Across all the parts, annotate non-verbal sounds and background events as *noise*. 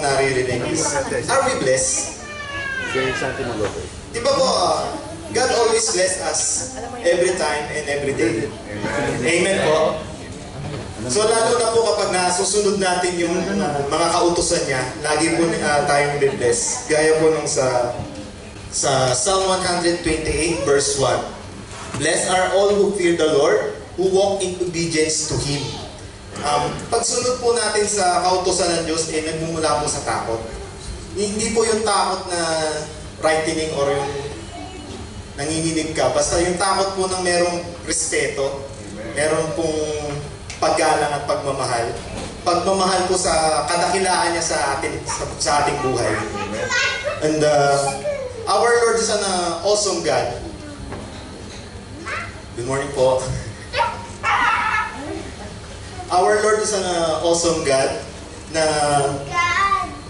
ang lagi ko pong naririnig is, Are we blessed? Kay Santi Malobe. Di ba po, ah, God always bless us every time and every day. Amen po. So lalo na po kapag nasusunod natin yung mga kautusan niya, lagi po uh, tayong bless. Gaya po nung sa sa Psalm 128 verse 1. Blessed are all who fear the Lord, who walk in obedience to Him. Um, pagsunod po natin sa kautusan ng Diyos, eh, nagmumula po sa takot. Hindi po yung takot na frightening or yung nanginginig ka. Basta yung takot po ng merong respeto, meron pong paggalang at pagmamahal. Pagmamahal po sa kadakilaan niya sa atin sa, sa ating buhay. And uh, our Lord is an uh, awesome God. Good morning po. Our Lord is an uh, awesome God na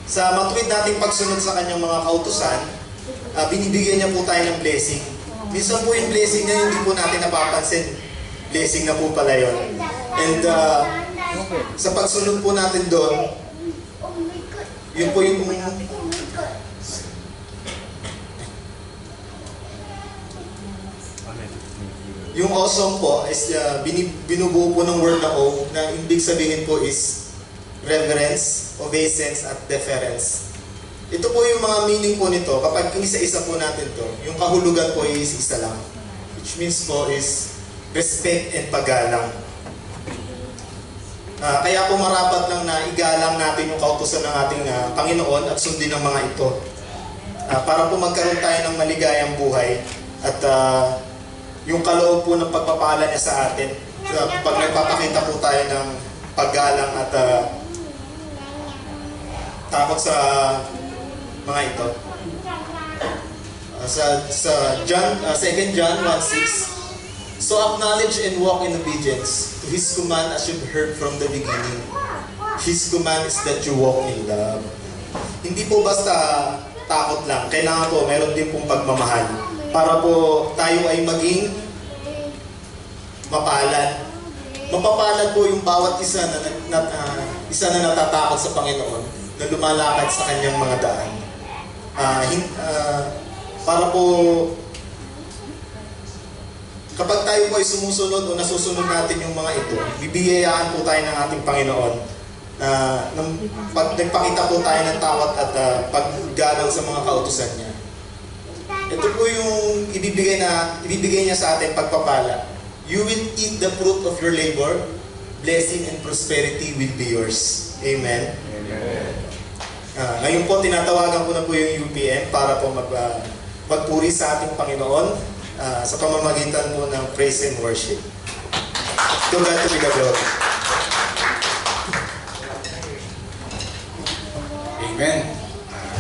sa matuwid nating pagsunod sa kanyang mga kautusan, uh, binibigyan niya po tayo ng blessing. Minsan po yung blessing na hindi po natin napapansin. Blessing na po pala yun. And uh, sa pagsunod po natin doon, yun po yung yung awesome po is uh, binubuo po ng word na O na ibig sabihin po is reverence, obeisance, at deference. Ito po yung mga meaning po nito. Kapag isa-isa po natin to, yung kahulugan po is isa lang. Which means po is respect and paggalang. Ah, kaya po marapat lang na igalang natin yung kautusan ng ating ah, Panginoon at sundin ang mga ito. Ah, para po magkaroon tayo ng maligayang buhay at ah, yung kaloob po ng pagpapala niya sa atin. So, pag nagpapakita po tayo ng paggalang at ah, takot sa mga ito. Ah, sa sa John uh, 2 John 1:6 So acknowledge and walk in obedience to His command as you've heard from the beginning. His command is that you walk in love. Hindi po basta takot lang. Kailangan po meron din pong pagmamahal para po tayo ay maging mapalad. Mapapalad po yung bawat isa na, na, ah, isa na natatakot sa Panginoon na lumalakad sa kanyang mga daan. Ah, hin- ah, para po kapag tayo po ay sumusunod o nasusunod natin yung mga ito, bibiyayaan po tayo ng ating Panginoon na nang pag nagpakita po tayo ng takot at ah, paggalang sa mga kautusan niya. Ito po yung ibibigay na ibibigay niya sa atin pagpapala. You will eat the fruit of your labor. Blessing and prosperity will be yours. Amen. Ah, ngayon po, tinatawagan ko na po yung UPM para po mag, ah, magpuri sa ating Panginoon ah, sa pamamagitan po ng praise and worship. To God to be the glory. Amen. Ah,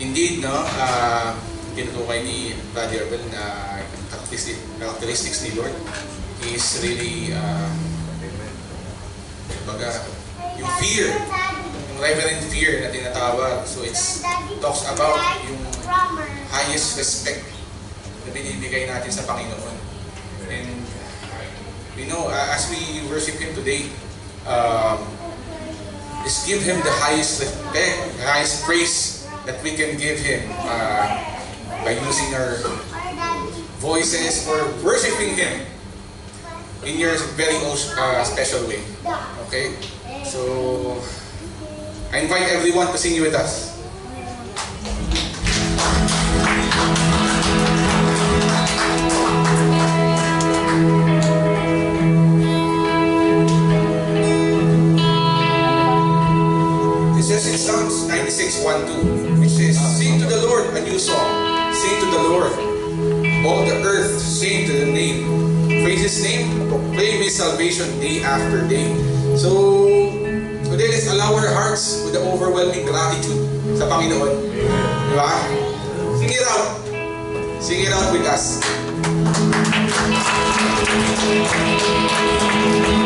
indeed, no, uh, tinutukay ni Brother Abel na characteristic, characteristics ni Lord is really, uh, baga, yung fear, yung reverent fear na tinatawag. So it's talks about yung highest respect na binibigay natin sa Panginoon. And we know, uh, as we worship Him today, um, is give Him the highest respect, highest praise that we can give Him uh, by using our voices for worshiping Him in your very uh, special way. Okay? So, I invite everyone to sing with us. It says in Psalms 96, 1, 2, which says, Sing to the Lord a new song. All the earth sing to the name. Praise His name. Proclaim His salvation day after day. So, today let's allow our hearts with the overwhelming gratitude sa Panginoon. Di ba? Sing it out. Sing it out with us. Sing, sing,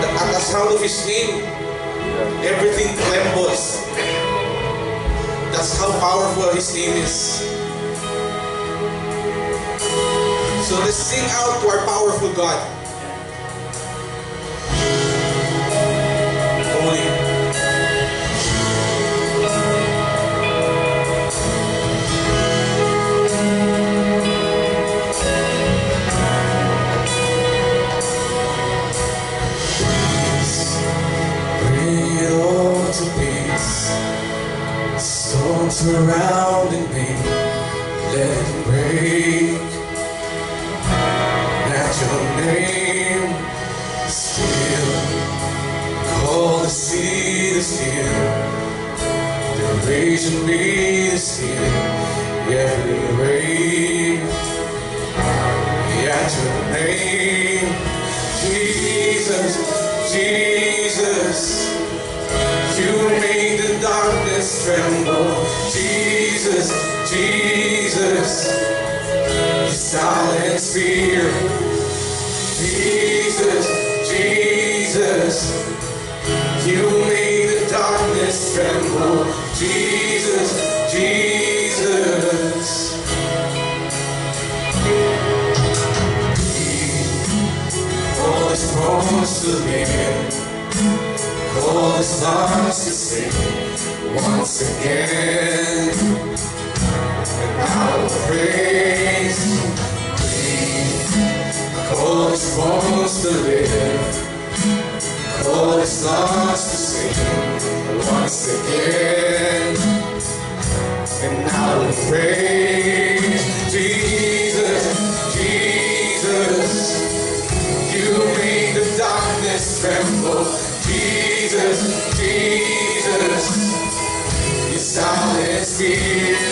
That at the sound of His name, everything trembles. That's how powerful His name is. So let's sing out to our powerful God. Surrounding me, let it break. At your name, still call the sea to still. The raging be to still every wave. At your name, Jesus, Jesus. You made the darkness tremble. Silence fear. Jesus, Jesus. You made the darkness tremble. Jesus, Jesus. All this promise to live. All this lost to sing once again. And I will praise this wants to live. This lost to sing once again. And I will praise Jesus, Jesus. You made the darkness tremble. Jesus, Jesus. You silence fear.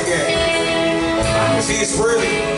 Again. Worthy. Worthy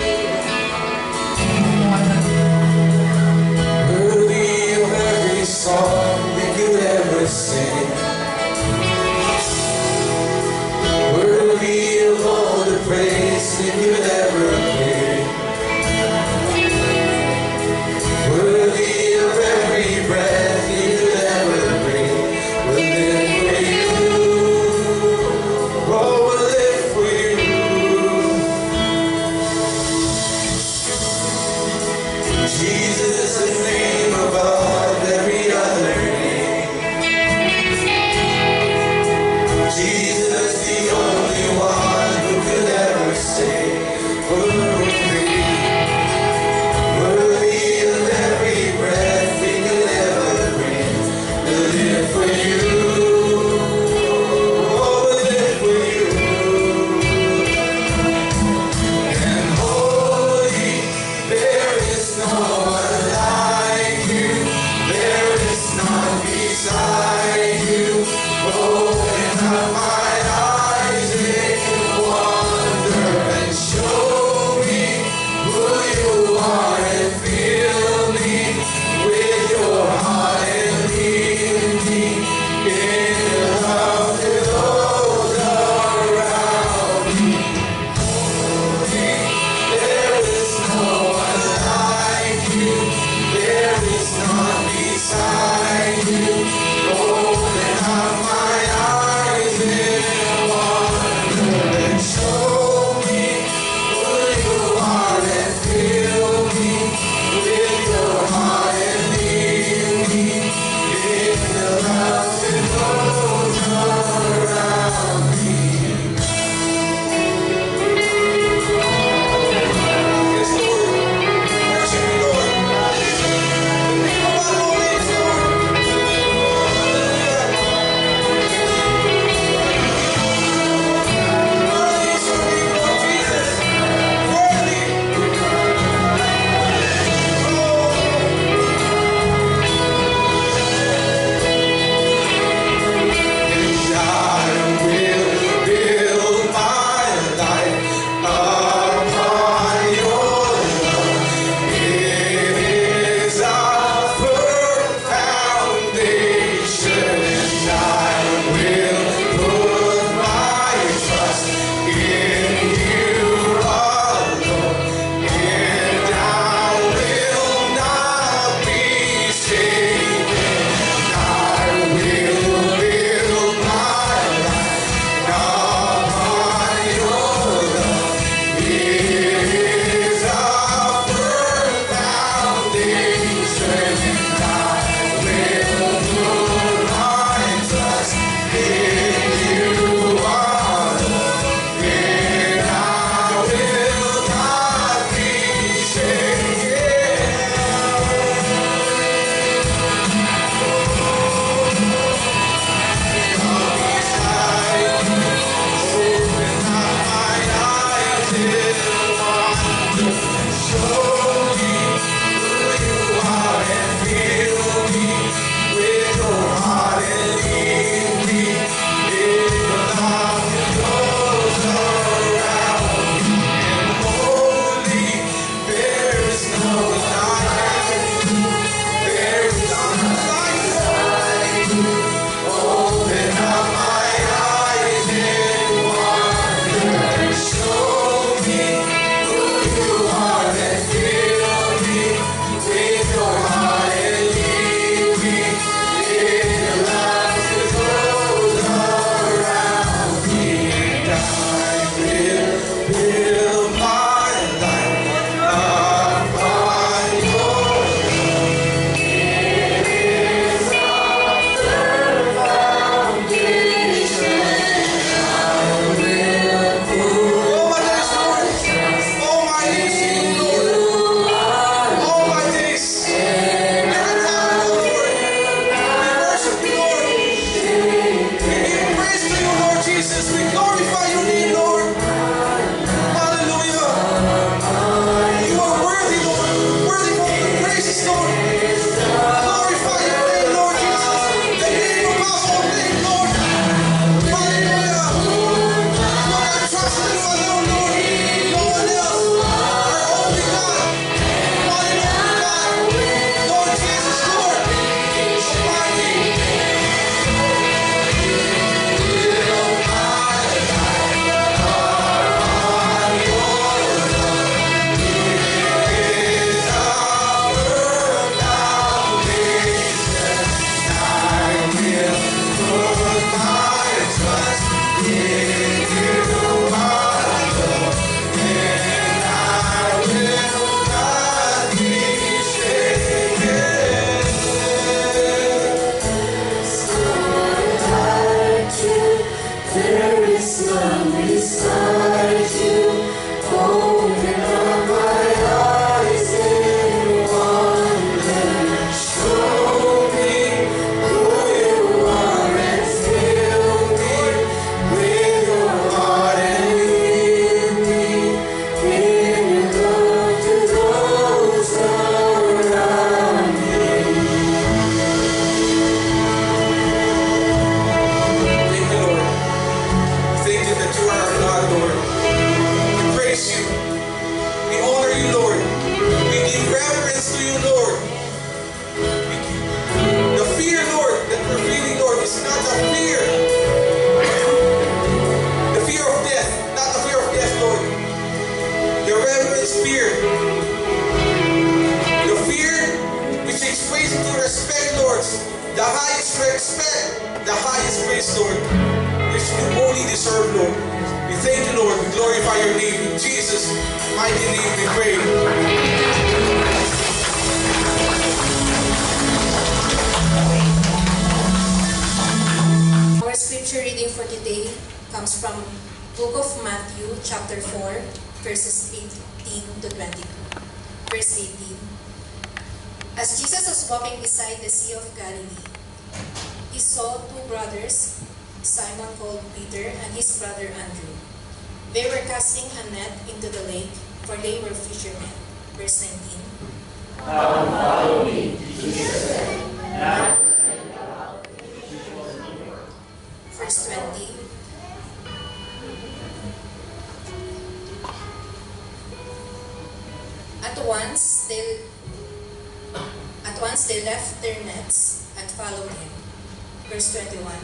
Verse 20. At once they at once they left their nets and followed him. Verse 21.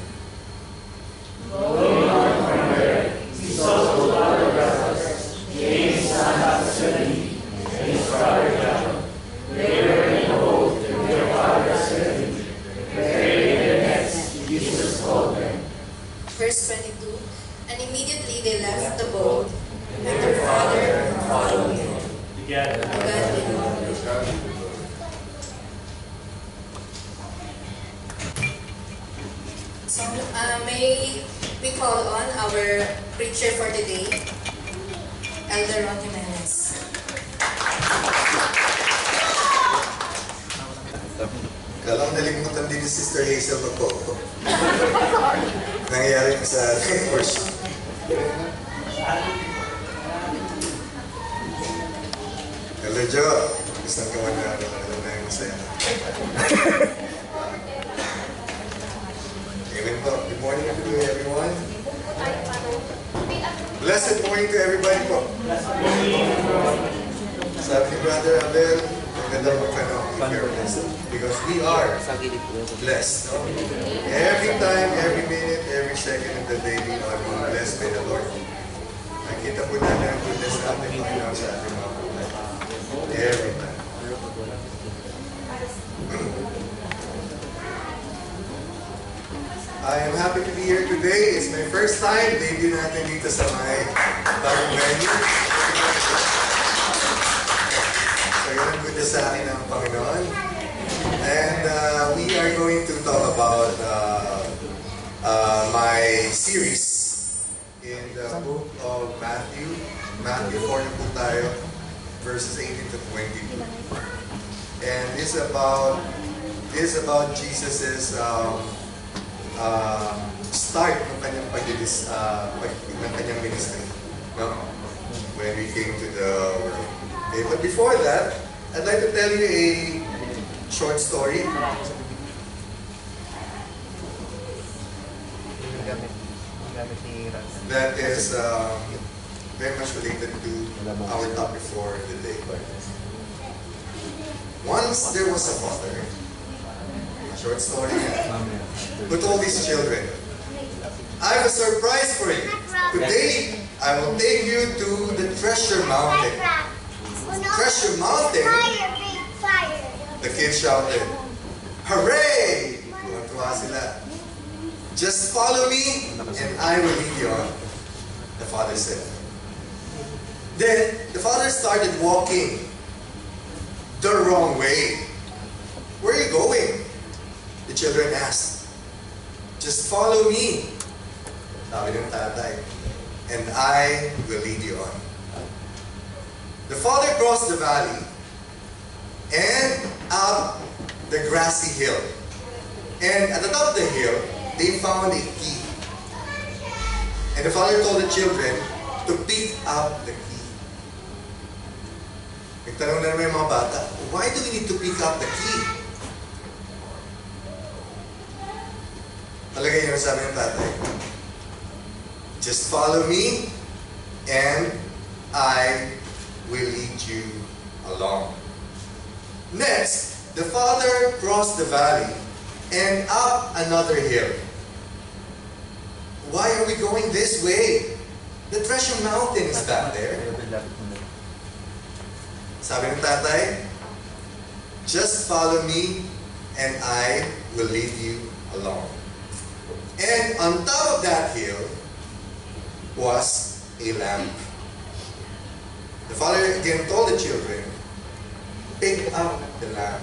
Verse 22. And immediately they left the boat and their father followed him. Together. Together. So, uh, may we call on our preacher for today, Elder Ron Jimenez. Kalang nalimutan din ni Sister Hazel magpo. *laughs* Nangyayari sa worship. Hello, Joe. Gusto ka man na alam na yung masaya. Amen po. Good morning to everyone. Blessed morning to everybody po. Sabi ni Brother Abel, ang ganda mo ka no, if you're blessed. Because we are blessed. No? Every time, every minute, every second of the day, we are blessed by the Lord. Nakita po natin ang goodness natin Panginoon sa ating mga I am happy to be here today. It's my first time. Debut natin dito sa my bagong venue. So yun ang sa akin ng Panginoon. And uh, we are going to talk about uh, uh, my series in the book of Matthew. Matthew 4 na po tayo, verses 18 to 22. And is about is about Jesus's um, uh, start ng kanyang pagdidis, uh, ng kanyang ministry. No? When we came to the world. Okay, but before that, I'd like to tell you a short story. That is um, very much related to our topic for the day. Once there was a father, a short story, who told his children, I have a surprise for you. Today, I will take you to the treasure mountain. Treasure mountain? The kids shouted, Hooray! Just follow me and I will lead you on, the father said. Then the father started walking the wrong way. Where are you going? The children asked. Just follow me, and I will lead you on. The father crossed the valley and up the grassy hill. And at the top of the hill, they found a key. And the father told the children to pick up the key. Nagtanong na naman yung mga bata, why do we need to pick up the key? Talaga yun ang sabi ng tatay. Just follow me and I will lead you along. Next, the father crossed the valley and up another hill. Why are we going this way? The treasure mountain is back there. Sabi ng tatay, just follow me and I will lead you along. And on top of that hill was a lamp. The father again told the children, pick up the lamp.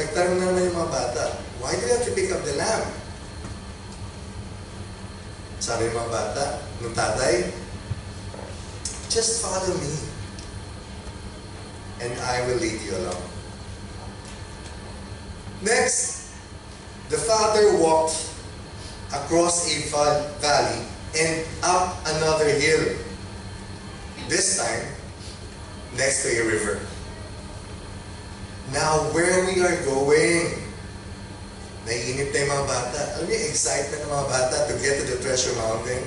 Nagtanong na naman yung mga bata, why do you have to pick up the lamp? Sabi ng mga bata, ng tatay, just follow me and I will lead you along. Next, the father walked across a valley and up another hill. This time, next to a river. Now, where we are going, naiinip na yung mga bata. Alam niyo, excitement ng mga bata to get to the treasure mountain.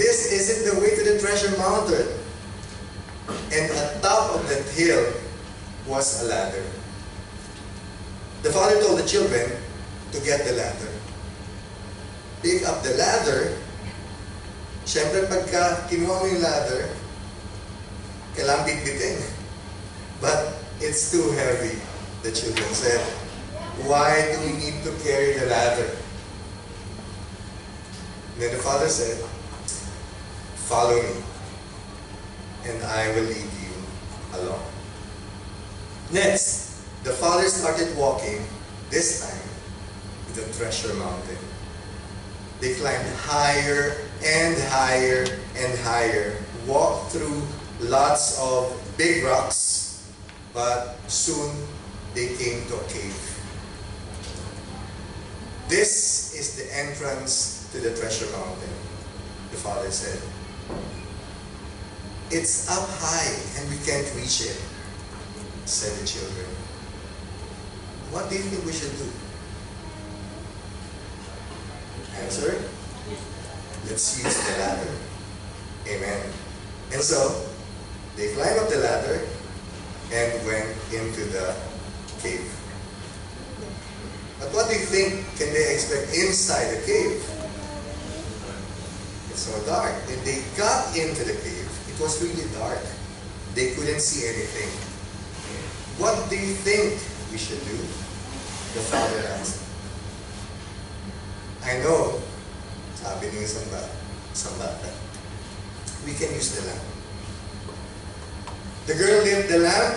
This isn't the way to the treasure mountain. And at top of that hill was a ladder. The father told the children to get the ladder. Pick up the ladder. Siyempre, pagka kinuha mo yung ladder, kailangan bitbitin. But it's too heavy, the children said. Why do we need to carry the ladder? Then the father said, Follow me, and I will lead you along. Next, the father started walking, this time, to the treasure mountain. They climbed higher and higher and higher, walked through lots of big rocks, but soon they came to a cave. This is the entrance to the treasure mountain, the father said. It's up high and we can't reach it, said the children. What do you think we should do? Answer? Let's use the ladder. Amen. And so, they climbed up the ladder and went into the cave. But what do you think can they expect inside the cave? It's so dark. When they got into the cave, was really dark. They couldn't see anything. What do you think we should do? The father asked. I know, sabi ng isang bata, isang we can use the lamp. The girl lit the lamp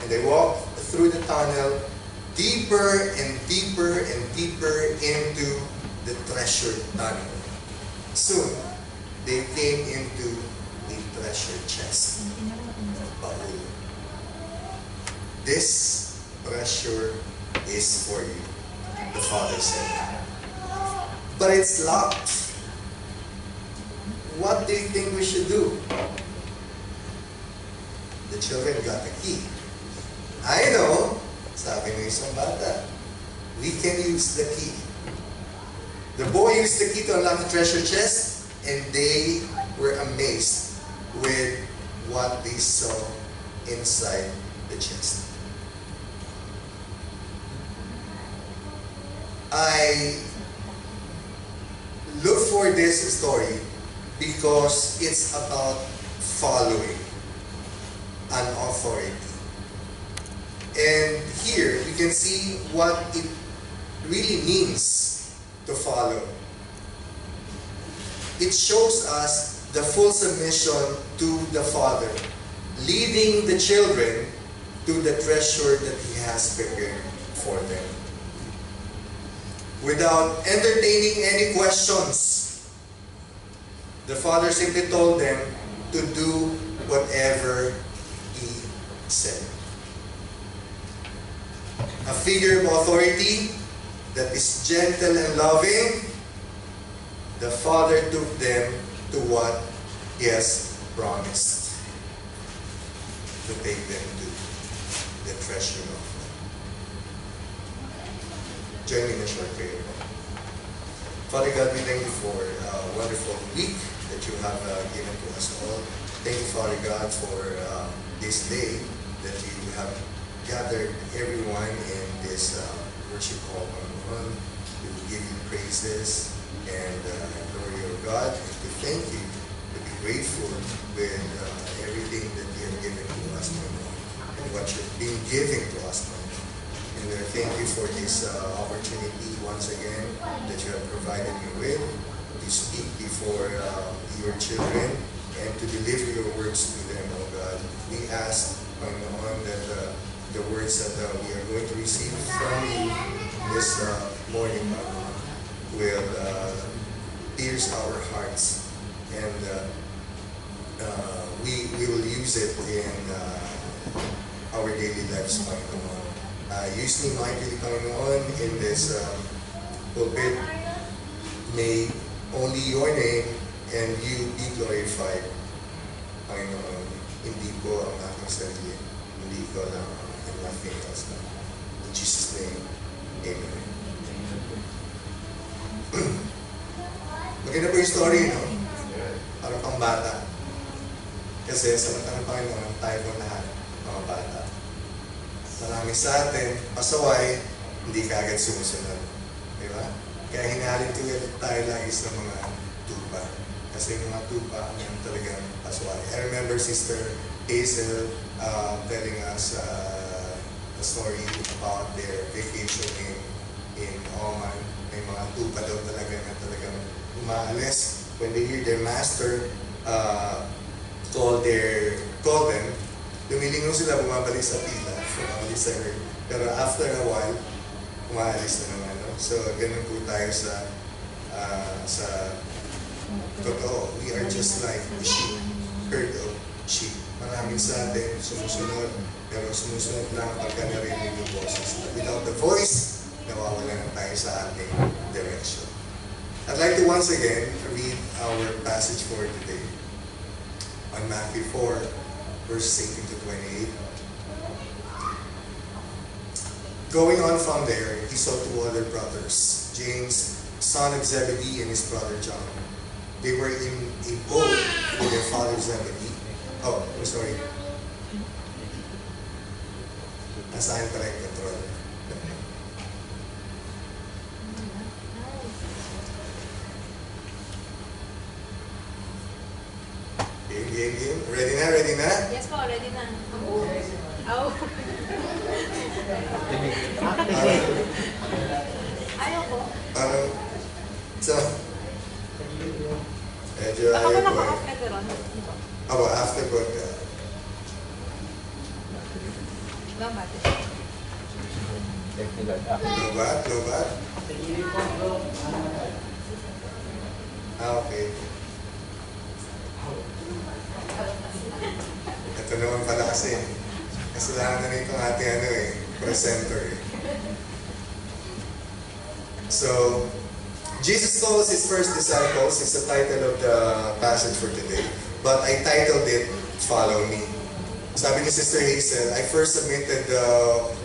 and they walked through the tunnel deeper and deeper and deeper into the treasure tunnel. Soon, they came into a treasure chest. Baul. This treasure is for you, the father said. But it's locked. What do you think we should do? The children got the key. I know, sabi ng isang bata, we can use the key. The boy used the key to unlock the treasure chest, and they were amazed with what they saw inside the chest. I look for this story because it's about following an authority. And here we can see what it really means to follow. It shows us the full submission to the Father, leading the children to the treasure that He has prepared for them. Without entertaining any questions, the Father simply told them to do whatever He said. A figure of authority that is gentle and loving, the Father took them to what He has promised to take them to the treasure of Join me in a short prayer. Father God, we thank you for a wonderful week that you have uh, given to us all. Thank you, Father God, for uh, this day that you have gathered everyone in this uh, worship hall on to give you praises and uh, glory of God, thank you, to be grateful with uh, everything that you have given to us tonight, and what you've been giving to us, Lord. And uh, thank you for this uh, opportunity once again that you have provided me with to speak before uh, your children and to deliver your words to them, oh God. We ask, Panginoon, that uh, the words that uh, we are going to receive from you this uh, morning, Panginoon, will uh, pierce our hearts and uh, uh, we, we will use it in uh, our daily lives, Panginoon. Uh, use me mightily, Panginoon, in this um, pulpit. May only your name and you be glorified, Panginoon. Hindi ko ang aking sarili, hindi ko lang and nothing else. In Jesus' name, Amen. *clears throat* Maganda po yung story, no? Parang pambata. Kasi sa mata ng Panginoon, tayo po lahat, mga bata. Marami sa atin, pasaway, hindi ka agad sumusunod. Di ba? Kaya hinahalin tayo lagi sa mga tupa. Kasi yung mga tupa, yan talagang pasaway. I remember Sister Hazel uh, telling us uh, a story about their vacation in, in Oman. May mga tupa daw talaga na talagang umaalis. When they hear their master uh, call their call them, lumilingon sila bumabalik sa pila, bumabalik sa herd. Pero after a while, umaalis na naman. No? So, ganun po tayo sa ah, sa totoo. We are just like the sheep, herd of sheep. Maraming sa atin sumusunod, pero sumusunod lang pagka narinig yung boses. Without the voice, nawawala na tayo sa ating direction. I'd like to once again read our passage for today on Matthew 4, verse 18 to 28. Going on from there, he saw two other brothers, James, son of Zebedee, and his brother John. They were in a boat with their father Zebedee. Oh, I'm sorry. Nasaan pala yung control? Game, game, game. Ready na, ready na? Yes po, ready na. Oh. Ayaw po. Ano? So, medyo Baka ayaw mo ko eh. naka-off ka ron. Ako, after ko, uh, Salamat. lobat, lobat. Ah, okay. Ito naman pala kasi, kasalanan na itong ating ano eh, presenter eh. So, Jesus calls his first disciples is the title of the passage for today. But I titled it, Follow Me. Sabi ni Sister Hazel, I first submitted the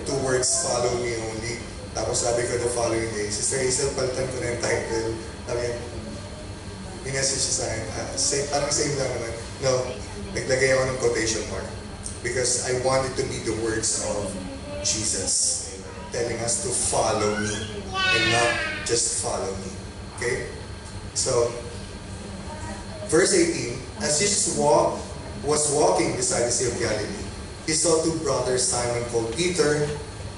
two words, follow me only. Tapos sabi ko the following day, Sister Hazel, palitan ko na yung title. Sabi minessage siya sa akin, ah, same, parang same lang naman. No, naglagay ako ng quotation mark. Because I wanted to be the words of Jesus. Telling us to follow me and not just follow me. Okay? So, verse 18, as Jesus was walking beside the Sea of Galilee, he saw two brothers, Simon called Peter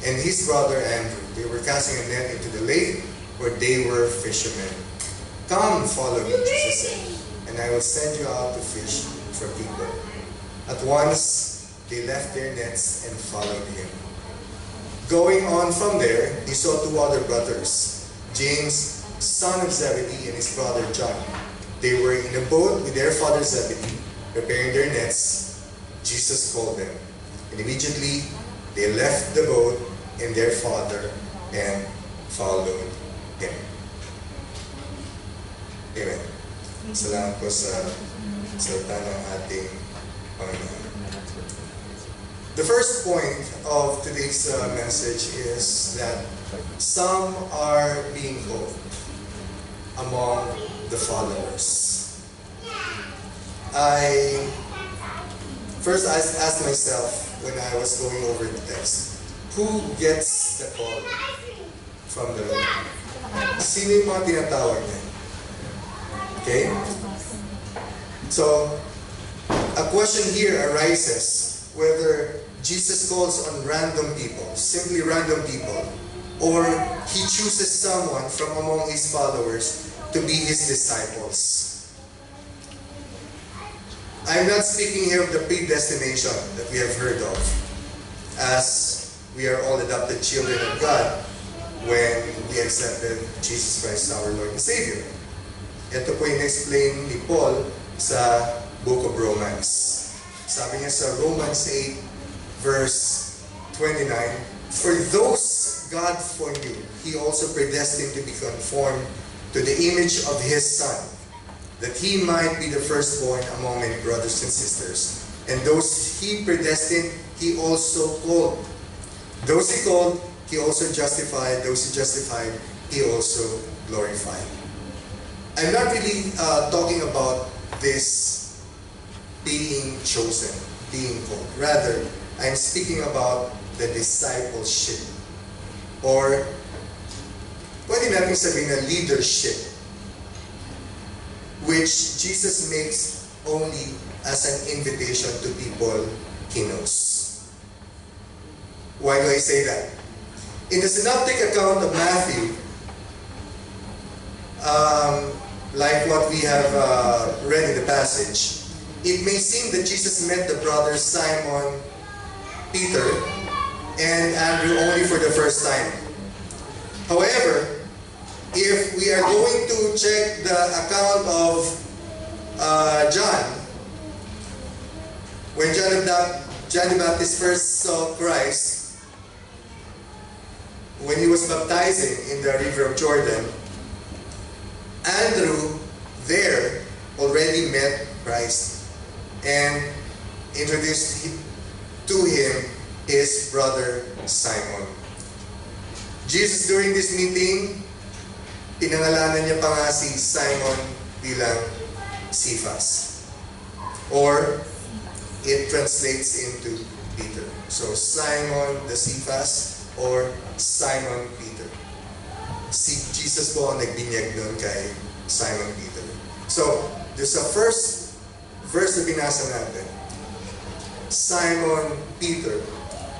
and his brother Andrew. They were casting a net into the lake where they were fishermen. Come, follow me, Jesus said, and I will send you out to fish people. At once, they left their nets and followed him. Going on from there, he saw two other brothers, James, son of Zebedee, and his brother John. They were in a boat with their father Zebedee, preparing their nets. Jesus called them, and immediately they left the boat and their father and followed him. Amen. Salamat po sa ating Panginoon. The first point of today's uh, message is that some are being called among the followers. I first I asked myself when I was going over the text, who gets the call from the Lord? Sino yung mga tinatawag niya? Okay? So, a question here arises whether Jesus calls on random people, simply random people, or he chooses someone from among his followers to be his disciples. I'm not speaking here of the predestination that we have heard of, as we are all adopted children of God when we accepted Jesus Christ our Lord and Savior. Ito po yung explain ni Paul sa Book of Romans. Sabi niya sa Romans 8 verse 29, For those God foreknew, He also predestined to be conformed to the image of His Son, that He might be the firstborn among many brothers and sisters. And those He predestined, He also called. Those He called, He also justified. Those He justified, He also glorified. I'm not really uh, talking about this being chosen, being called. Rather, I'm speaking about the discipleship. Or, pwede natin sabihin na leadership. Which Jesus makes only as an invitation to people he knows. Why do I say that? In the synoptic account of Matthew, um, like what we have uh, read in the passage, it may seem that Jesus met the brothers Simon, Peter, and Andrew only for the first time. However, if we are going to check the account of uh, John, when John John the Baptist first saw Christ, when he was baptizing in the river of Jordan, Andrew there already met Christ and introduced to him his brother Simon. Jesus during this meeting, pinangalanan niya pa nga si Simon bilang Cephas. Or, it translates into Peter. So, Simon the Cephas or Simon Peter. Si Jesus po ang nagbinyag doon kay Simon Peter. So, there's a first verse na binasa natin. Simon Peter.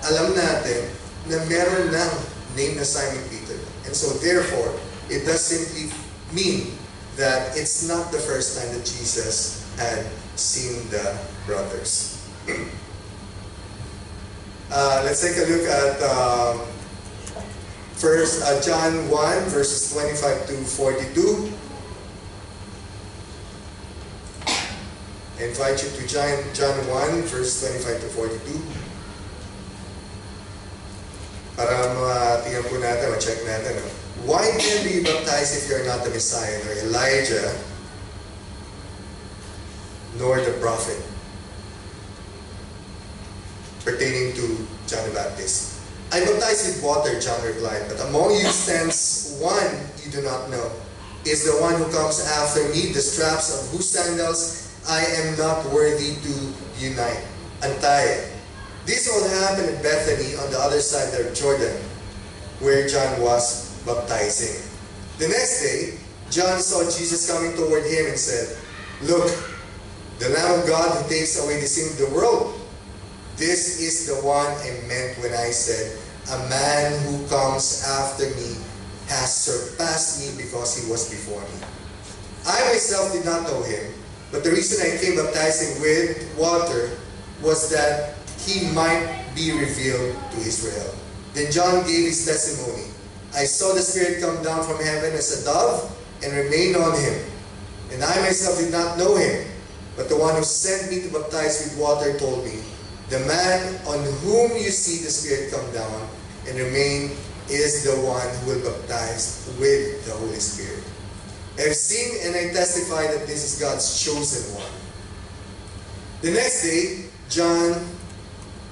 Alam natin na meron ng name na Simon Peter. And so therefore, it does simply mean that it's not the first time that Jesus had seen the brothers. *clears throat* Uh, let's take a look at um, first uh, John 1 verses 25 to 42. I invite you to John, John 1 verse 25 to 42. Para matingnan po natin, ma-check natin. No? Why then do you baptize if you are not the Messiah, nor Elijah, nor the prophet? Pertaining to John the Baptist. I baptize with water, John replied, but among you stands one you do not know. Is the one who comes after me, the straps of whose sandals I am not worthy to unite. Untie. This all happened at Bethany on the other side of Jordan, where John was baptizing. The next day, John saw Jesus coming toward him and said, Look, the Lamb of God who takes away the sin of the world. This is the one I meant when I said, A man who comes after me has surpassed me because he was before me. I myself did not know him, but the reason I came baptizing with water was that he might be revealed to Israel. Then John gave his testimony. I saw the Spirit come down from heaven as a dove and remain on him. And I myself did not know him, but the one who sent me to baptize with water told me, The man on whom you see the Spirit come down and remain is the one who will baptize with the Holy Spirit. I have seen and I testify that this is God's chosen one. The next day, John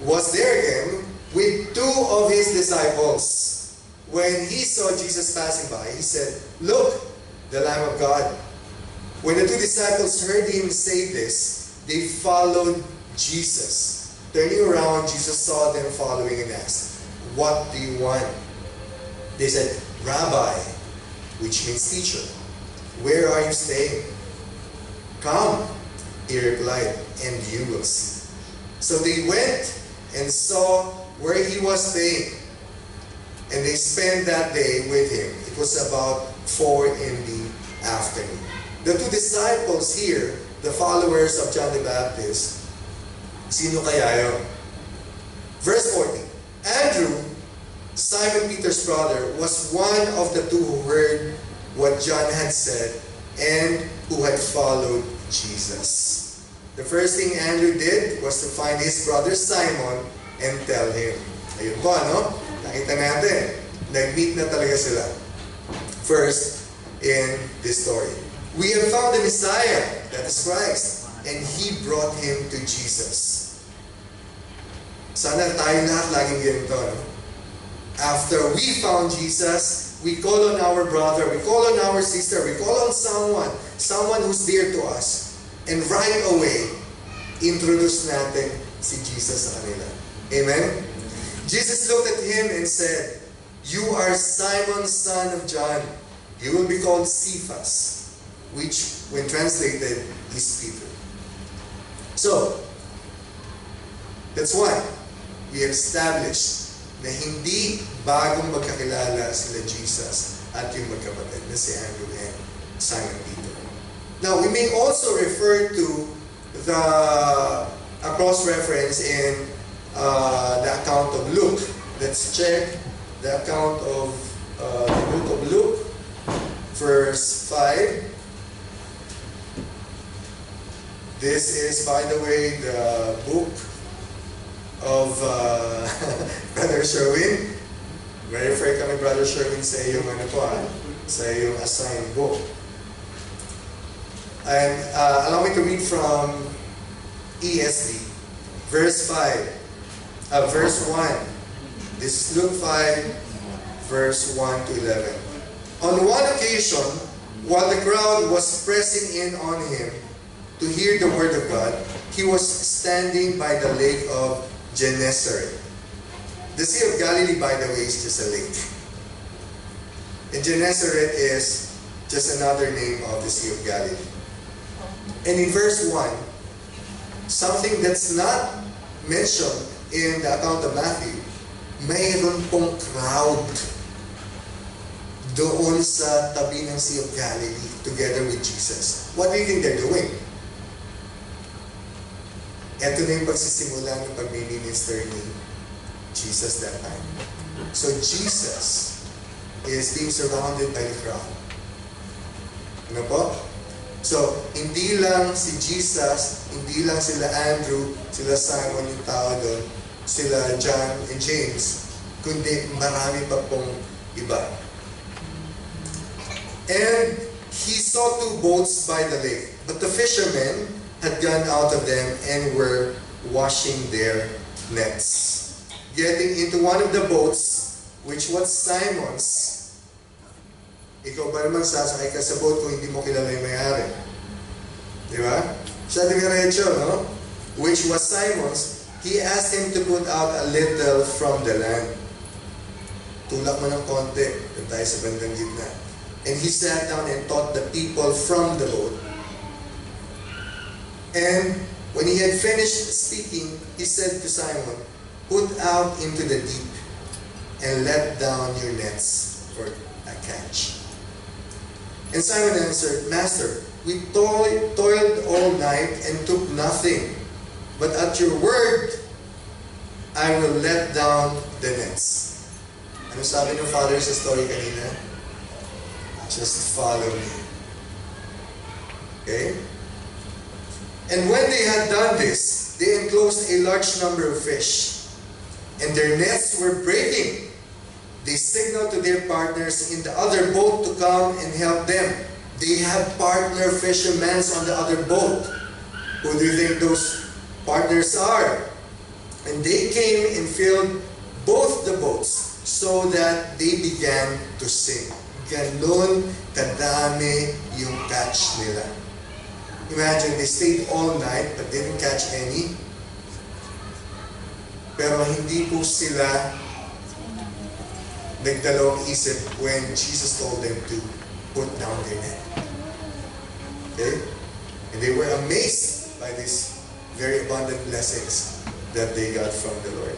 was there again with two of his disciples. When he saw Jesus passing by, he said, Look, the Lamb of God. When the two disciples heard him say this, they followed Jesus. Turning around, Jesus saw them following and asked, What do you want? They said, Rabbi, which means teacher, where are you staying? Come, he replied, and you will see. So they went and saw where he was staying. And they spent that day with him. It was about 4 in the afternoon. The two disciples here, the followers of John the Baptist, sino kaya yun? Verse 40. Andrew, Simon Peter's brother, was one of the two who heard what John had said and who had followed Jesus. The first thing Andrew did was to find his brother Simon and tell him. Ayun po, ano? Nakita natin. Nag-meet na talaga sila. First, in this story. We have found the Messiah, that is Christ, and He brought Him to Jesus. Sana tayo lahat laging ganito, no? After we found Jesus, we call on our brother, we call on our sister, we call on someone, someone who's dear to us. And right away, introduce natin si Jesus sa kanila. Amen? Jesus looked at him and said, You are Simon, son of John. You will be called Cephas, which, when translated, is Peter. So, that's why we established na hindi bagong magkakilala sila Jesus at yung magkapatid na si Andrew and Simon Peter. Now, we may also refer to the a cross-reference in uh, the account of Luke. Let's check the account of uh, the book of Luke, verse 5. This is, by the way, the book of uh, *laughs* Brother Sherwin. Verify kami, Brother Sherwin, sa iyong ano po, ah, sa iyong assigned book. And uh, allow me to read from ESV, verse 5, uh, verse 1. This is Luke 5, verse 1 to 11. On one occasion, while the crowd was pressing in on him to hear the word of God, he was standing by the lake of Gennesaret. The Sea of Galilee, by the way, is just a lake. And Gennesaret is just another name of the Sea of Galilee. And in verse 1, something that's not mentioned in the account of Matthew, mayroon pong crowd doon sa tabi ng Sea of Galilee together with Jesus. What do you think they're doing? Ito na yung pagsisimula ng pag-minister ni Jesus that time. So Jesus is being surrounded by the crowd. Ano po? So, hindi lang si Jesus, hindi lang sila Andrew, sila Simon yung tao doon, sila John and James, kundi marami pa pong iba. And he saw two boats by the lake, but the fishermen had gone out of them and were washing their nets. Getting into one of the boats, which was Simon's, ikaw ba naman sasakay ka sa boat kung hindi mo kilala yung may-ari? Di ba? Siya diretso, no? Which was Simon's. He asked him to put out a little from the land. Tulak mo ng konti. Doon tayo sa bandang gitna. And he sat down and taught the people from the boat. And when he had finished speaking, he said to Simon, Put out into the deep and let down your nets for a catch. And Simon answered, Master, we toiled, all night and took nothing. But at your word, I will let down the nets. Ano sabi ng father sa story kanina? Just follow me. Okay? And when they had done this, they enclosed a large number of fish, and their nets were breaking. They signaled to their partners in the other boat to come and help them. They have partner fishermen on the other boat. Who do you think those partners are? And they came and filled both the boats so that they began to sink. Ganon kadami yung catch nila. Imagine, they stayed all night but didn't catch any. Pero hindi po sila nagdalawang isip when Jesus told them to put down their net. Okay? And they were amazed by these very abundant blessings. that they got from the Lord.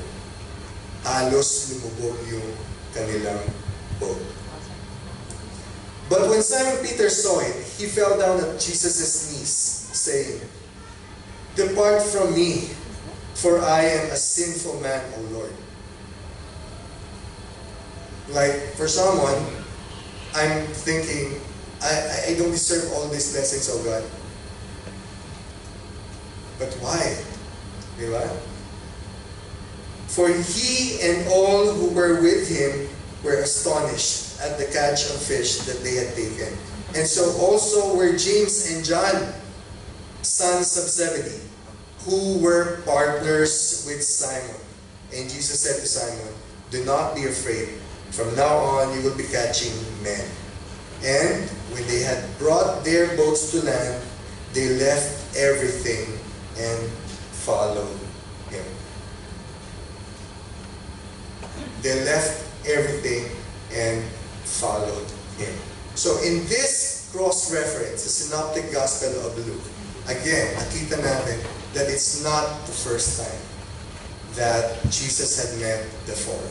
Halos lumubog yung kanilang boat. But when Simon Peter saw it, he fell down at Jesus' knees, saying, Depart from me, for I am a sinful man, O Lord. Like, for someone, I'm thinking, I, I- don't deserve all these blessings, O God. But why? Di? For he and all who were with him were astonished at the catch of fish that they had taken. And so also were James and John, sons of Zebedee, who were partners with Simon. And Jesus said to Simon, Do not be afraid. From now on you will be catching men. And when they had brought their boats to land, they left everything and followed him. They left everything and followed him. So in this cross-reference, the Synoptic Gospel of Luke, again, nakita natin that it's not the first time that Jesus had met the four.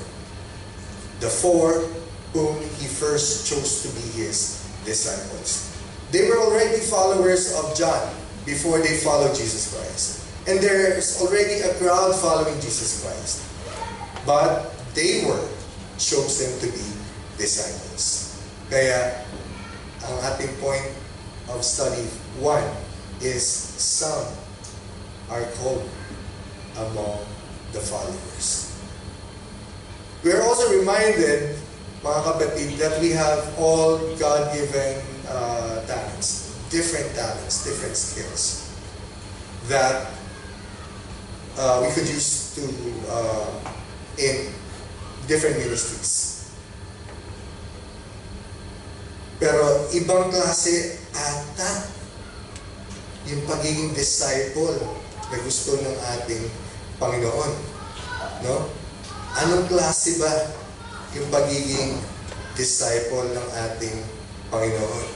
The four whom he first chose to be his disciples. They were already followers of John before they followed Jesus Christ. And there's already a crowd following Jesus Christ. But they were chosen to be disciples. Kaya, ang ating point of study, one, is some are called among the followers. We are also reminded, mga kapatid, that we have all God-given uh, talents, different talents, different skills that uh, we could use to uh, in different ministries. Pero ibang klase ata yung pagiging disciple na gusto ng ating Panginoon. No? Anong klase ba yung pagiging disciple ng ating Panginoon?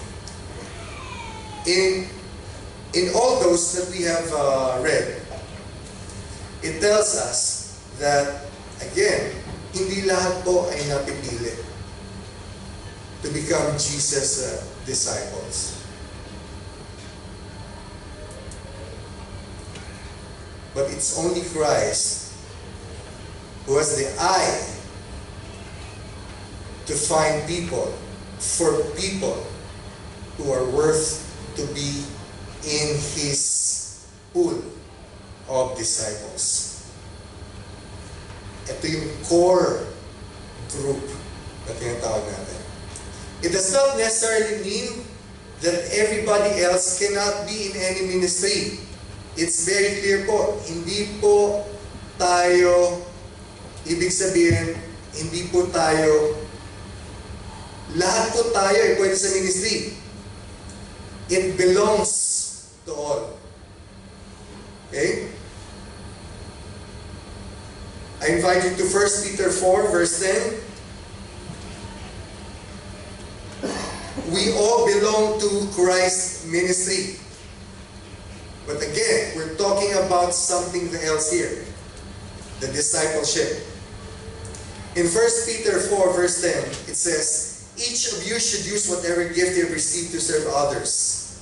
In in all those that we have uh, read, it tells us that, again, hindi lahat po ay napipili to become Jesus' uh, disciples. But it's only Christ who has the eye to find people, for people who are worth to be in His pool of disciples. Ito yung core group na tinatawag natin. It does not necessarily mean that everybody else cannot be in any ministry. It's very clear po, hindi po tayo, ibig sabihin, hindi po tayo, lahat po tayo ay pwede sa ministry. It belongs to all. Okay? I invite you to 1 Peter 4, verse 10. We all belong to Christ's ministry. But again, we're talking about something else here. The discipleship. In 1 Peter 4, verse 10, it says, Each of you should use whatever gift you have received to serve others.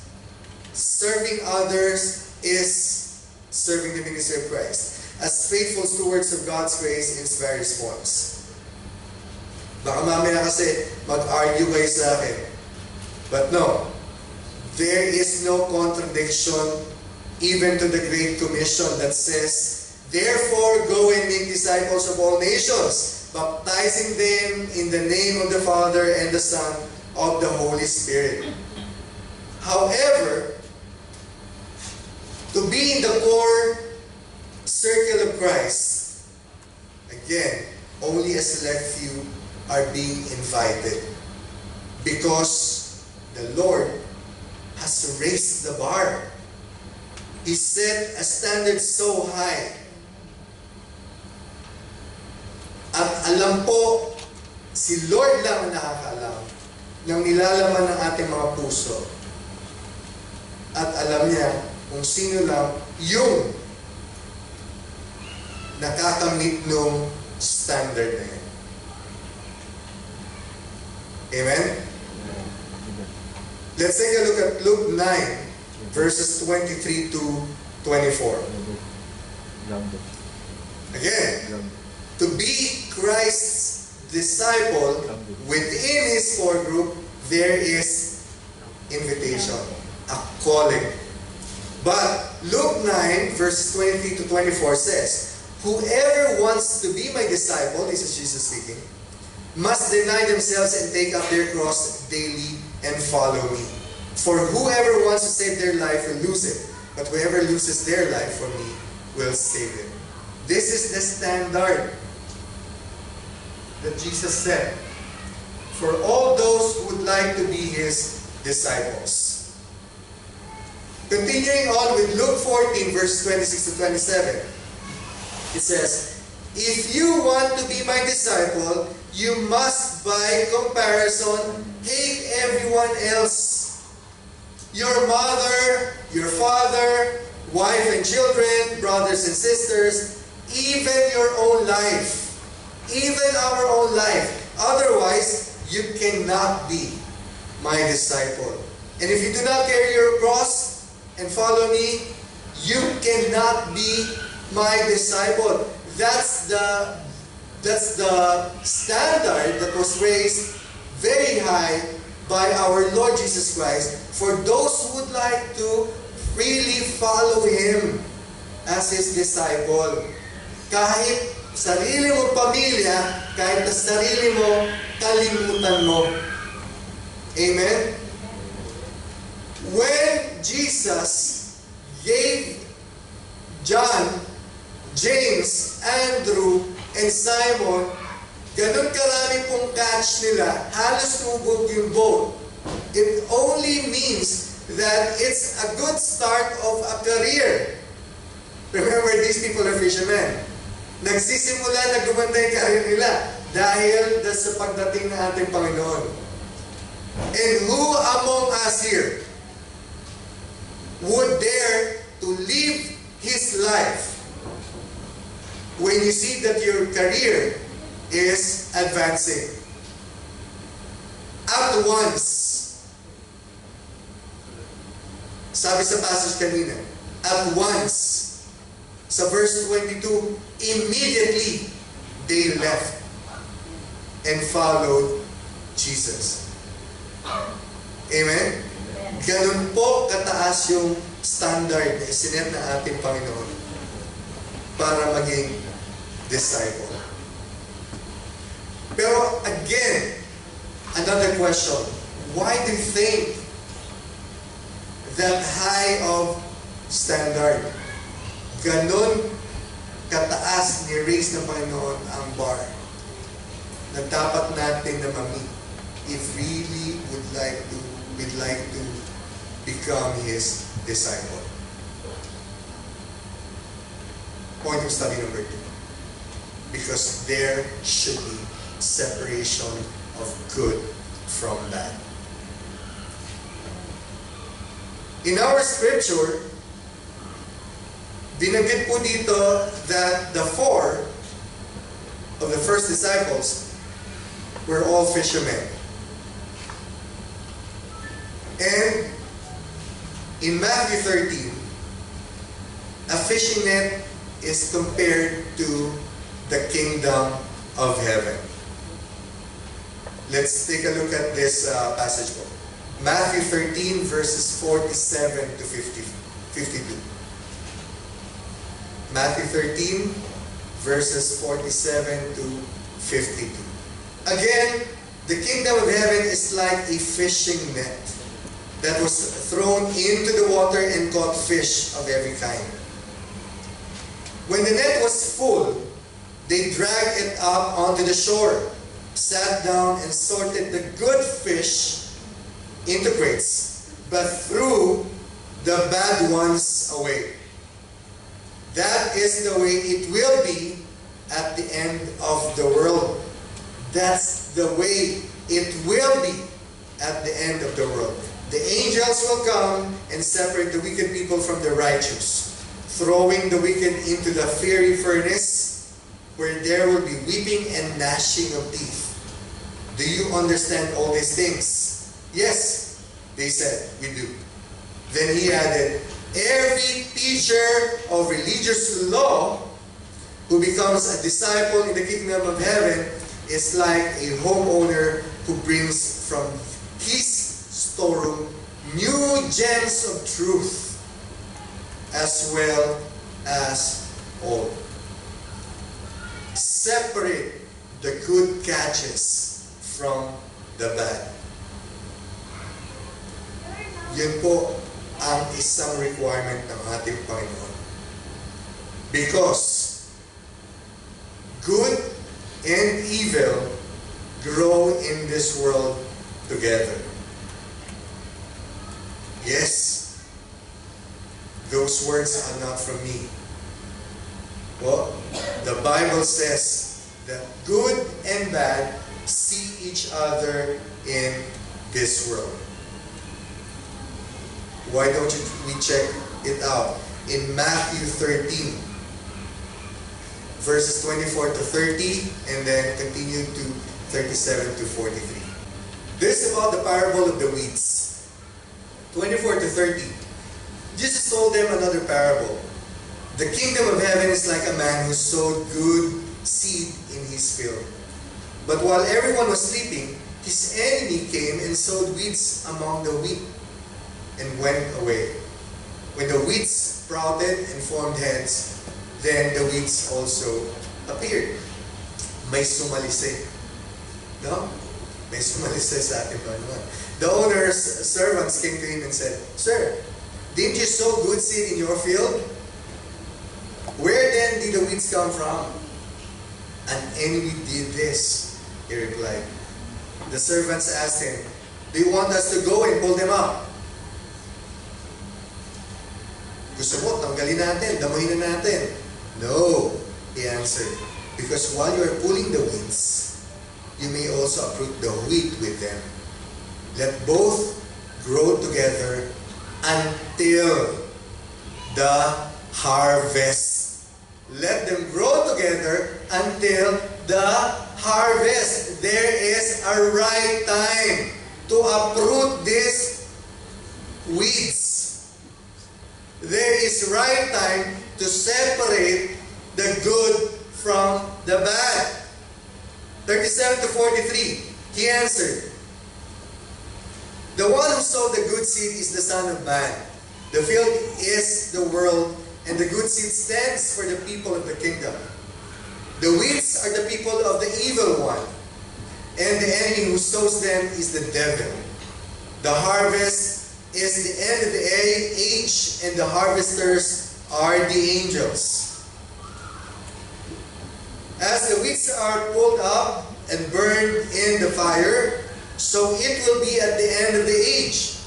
Serving others is serving the ministry of Christ as faithful stewards of God's grace in its various forms. Baka mamaya kasi mag-argue kayo sa akin. But no, there is no contradiction even to the Great Commission that says, Therefore go and make disciples of all nations, baptizing them in the name of the Father and the Son of the Holy Spirit. However, to be in the core circle of Christ, again, only a select few are being invited because the Lord has raised the bar. He set a standard so high. At alam po, si Lord lang ang nakakaalam ng nilalaman ng ating mga puso. At alam niya kung sino lang yung nakakamit nung standard na yan. Amen? Let's take a look at Luke 9, verses 23 to 24. Again, to be Christ's disciple within his core group, there is invitation, a calling. But Luke 9, verses 20 to 24 says, Whoever wants to be my disciple, this is Jesus speaking, must deny themselves and take up their cross daily and follow me. For whoever wants to save their life will lose it, but whoever loses their life for me will save it. This is the standard that Jesus set for all those who would like to be his disciples. Continuing on with Luke 14, verse 26 to 27, it says, If you want to be my disciple, you must, by comparison, hate everyone else. Your mother, your father, wife and children, brothers and sisters, even your own life. Even our own life. Otherwise, you cannot be my disciple. And if you do not carry your cross and follow me, you cannot be my disciple. That's the that's the standard that was raised very high by our Lord Jesus Christ for those who would like to really follow Him as His disciple. Kahit sarili mo pamilya, kahit na sarili mo, kalimutan mo. Amen? When Jesus gave John, James, Andrew, and Simon, ganun karami pong catch nila, halos tubog yung boat. It only means that it's a good start of a career. Remember, these people are fishermen. Nagsisimula na gumanda yung career nila dahil da sa pagdating ng ating Panginoon. And who among us here would dare to live his life when you see that your career is advancing? At once, sabi sa passage kanina, at once, sa verse 22, immediately they left and followed Jesus. Amen? Ganun po kataas yung standard na isinet na ating Panginoon para maging disciple. Pero again, another question. Why do you think that high of standard? Ganon kataas ni raise ng Panginoon ang bar na dapat natin na ma-meet if really would like to would like to become His disciple. Point of study number two. Because there should be separation of good from bad. In our scripture, binanggit po dito that the four of the first disciples were all fishermen. And in Matthew 13, a fishing net is compared to the kingdom of heaven. Let's take a look at this uh, passage book. Matthew 13, verses 47 to 50, 52. Matthew 13, verses 47 to 52. Again, the kingdom of heaven is like a fishing net that was thrown into the water and caught fish of every kind. When the net was full, they dragged it up onto the shore, sat down and sorted the good fish into crates, but threw the bad ones away. That is the way it will be at the end of the world. That's the way it will be at the end of the world. The angels will come and separate the wicked people from the righteous, throwing the wicked into the fiery furnace where there will be weeping and gnashing of teeth. Do you understand all these things? Yes, they said, we do. Then he added, Every teacher of religious law who becomes a disciple in the kingdom of heaven is like a homeowner who brings from his storeroom new gems of truth as well as old. Separate the good catches from the bad. Yun po ang isang requirement ng ating Panginoon. Because good and evil grow in this world together. Yes, those words are not from me. Well, the Bible says that good and bad see each other in this world. Why don't you, we check it out in Matthew 13, verses 24 to 30, and then continue to 37 to 43. This is about the parable of the weeds. 24 to 30. Jesus told them another parable. The kingdom of heaven is like a man who sowed good seed in his field. But while everyone was sleeping, his enemy came and sowed weeds among the wheat and went away. When the weeds sprouted and formed heads, then the weeds also appeared. May sumalise. No? May sumalise sa ating Panginoon. The owner's servants came to him and said, Sir, didn't you sow good seed in your field? Where then did the weeds come from? An enemy did this, he replied. The servants asked him, Do you want us to go and pull them up? Gusto mo, tanggalin natin, damayin na natin. No, he answered, because while you are pulling the weeds, you may also uproot the wheat with them. Let both grow together until the harvest. Let them grow together until the harvest. There is a right time to uproot these weeds. There is right time to separate the good from the bad. 37 to 43. He answered, The one who sowed the good seed is the Son of Man. The field is the world, and the good seed stands for the people of the kingdom. The weeds are the people of the evil one, and the enemy who sows them is the devil. The harvest is the end of the age, and the harvesters are the angels. As the weeds are pulled up and burned in the fire, so it will be at the end of the age.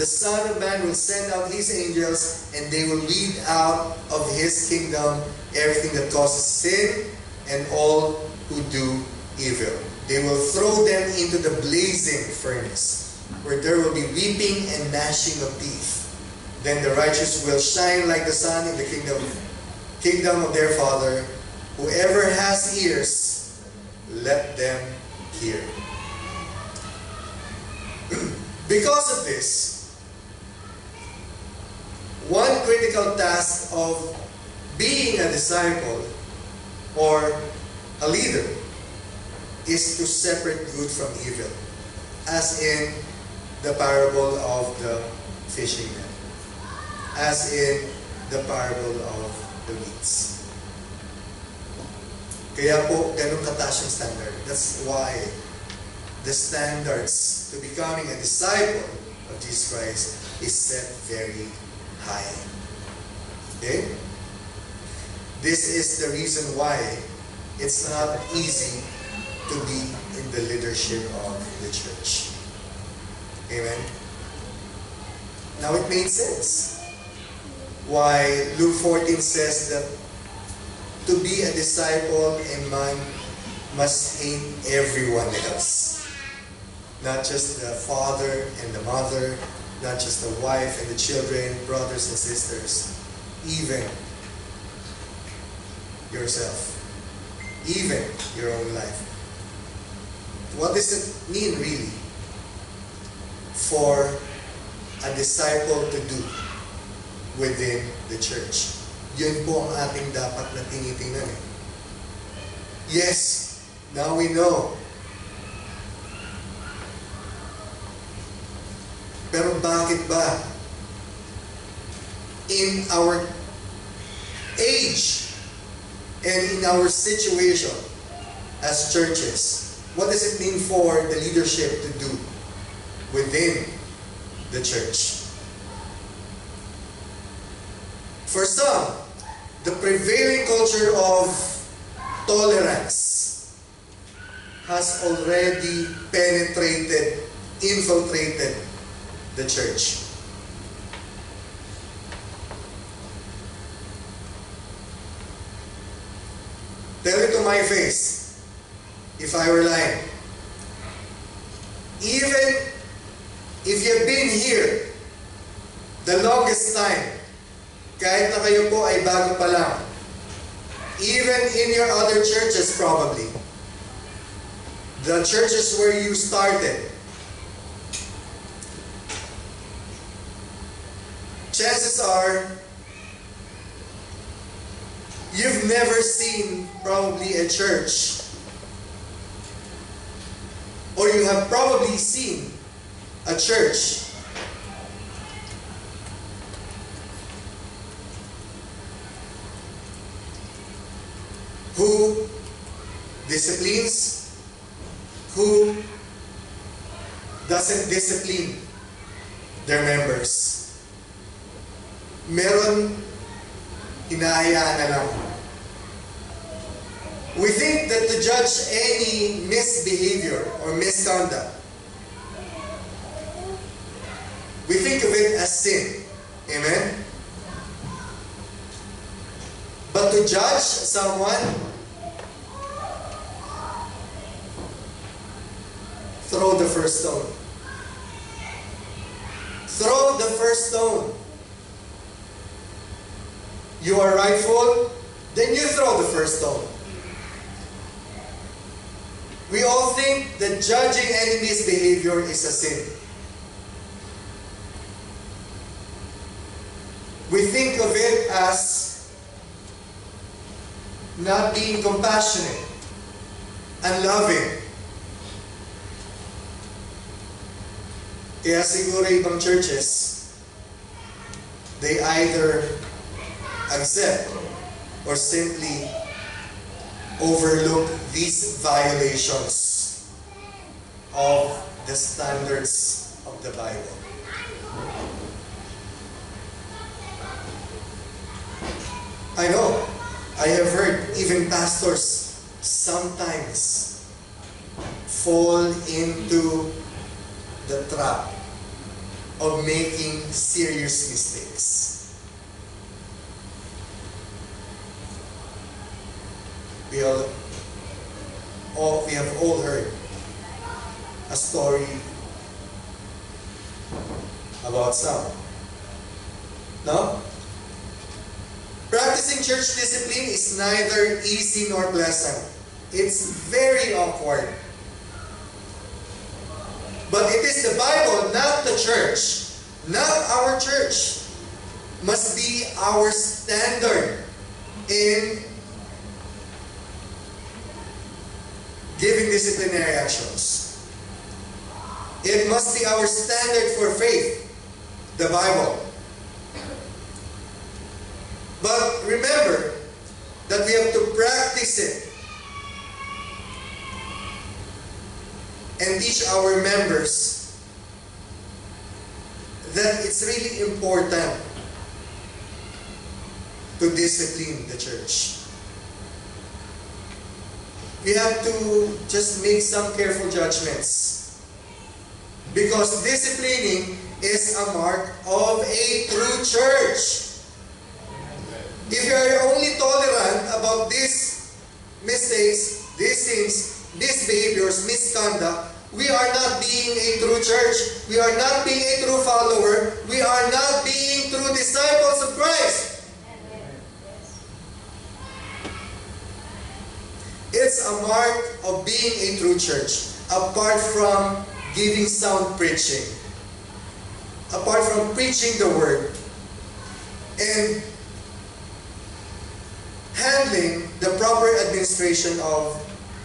The Son of Man will send out his angels, and they will lead out of his kingdom everything that causes sin and all who do evil. They will throw them into the blazing furnace, where there will be weeping and gnashing of teeth. Then the righteous will shine like the sun in the kingdom, kingdom of their Father. Whoever has ears, let them hear. *clears throat* because of this, one critical task of being a disciple or a leader is to separate good from evil, as in the parable of the fishing net, as in the parable of the weeds. Kaya po, ganun kataas yung standard. That's why the standards to becoming a disciple of Jesus Christ is set very high. Okay? This is the reason why it's not easy to be in the leadership of the church. Amen? Now it made sense why Luke 14 says that to be a disciple, a man must hate everyone else. Not just the father and the mother, not just the wife and the children, brothers and sisters, even yourself. even your own life. What does it mean really for a disciple to do within the church? Yun po ang ating dapat na tinitingnan eh. Yes, now we know. Pero bakit ba in our age and in our situation as churches, what does it mean for the leadership to do within the church? For some, the prevailing culture of tolerance has already penetrated, infiltrated the church. Tell it to my face if I were lying. Even if you've been here the longest time, kahit na kayo po ay bago pa lang, even in your other churches probably, the churches where you started, chances are you've never seen probably a church or you have probably seen a church who disciplines, who doesn't discipline their members. Meron hinahayaan na lang. We think that to judge any misbehavior or misconduct, we think of it as sin. Amen? But to judge someone, throw the first stone. Throw the first stone. You are rightful, then you throw the first stone. We all think that judging enemies' behavior is a sin. We think of it as not being compassionate and loving. Kaya siguro ibang churches, they either accept or simply overlook these violations of the standards of the Bible. I know, I have heard even pastors sometimes fall into the trap of making serious mistakes. We all, all we have all heard a story about some. No? Practicing church discipline is neither easy nor pleasant. It's very awkward. But it is the Bible, not the church, not our church, must be our standard in giving disciplinary actions. It must be our standard for faith, the Bible. But remember that we have to practice it and teach our members that it's really important to discipline the church. We have to just make some careful judgments because disciplining is a mark of a true church. If you are only tolerant about these mistakes, these sins, these behaviors, misconduct, we are not being a true church. We are not being a true follower. We are not being true disciples of Christ. Is a mark of being a true church, apart from giving sound preaching, apart from preaching the word, and handling the proper administration of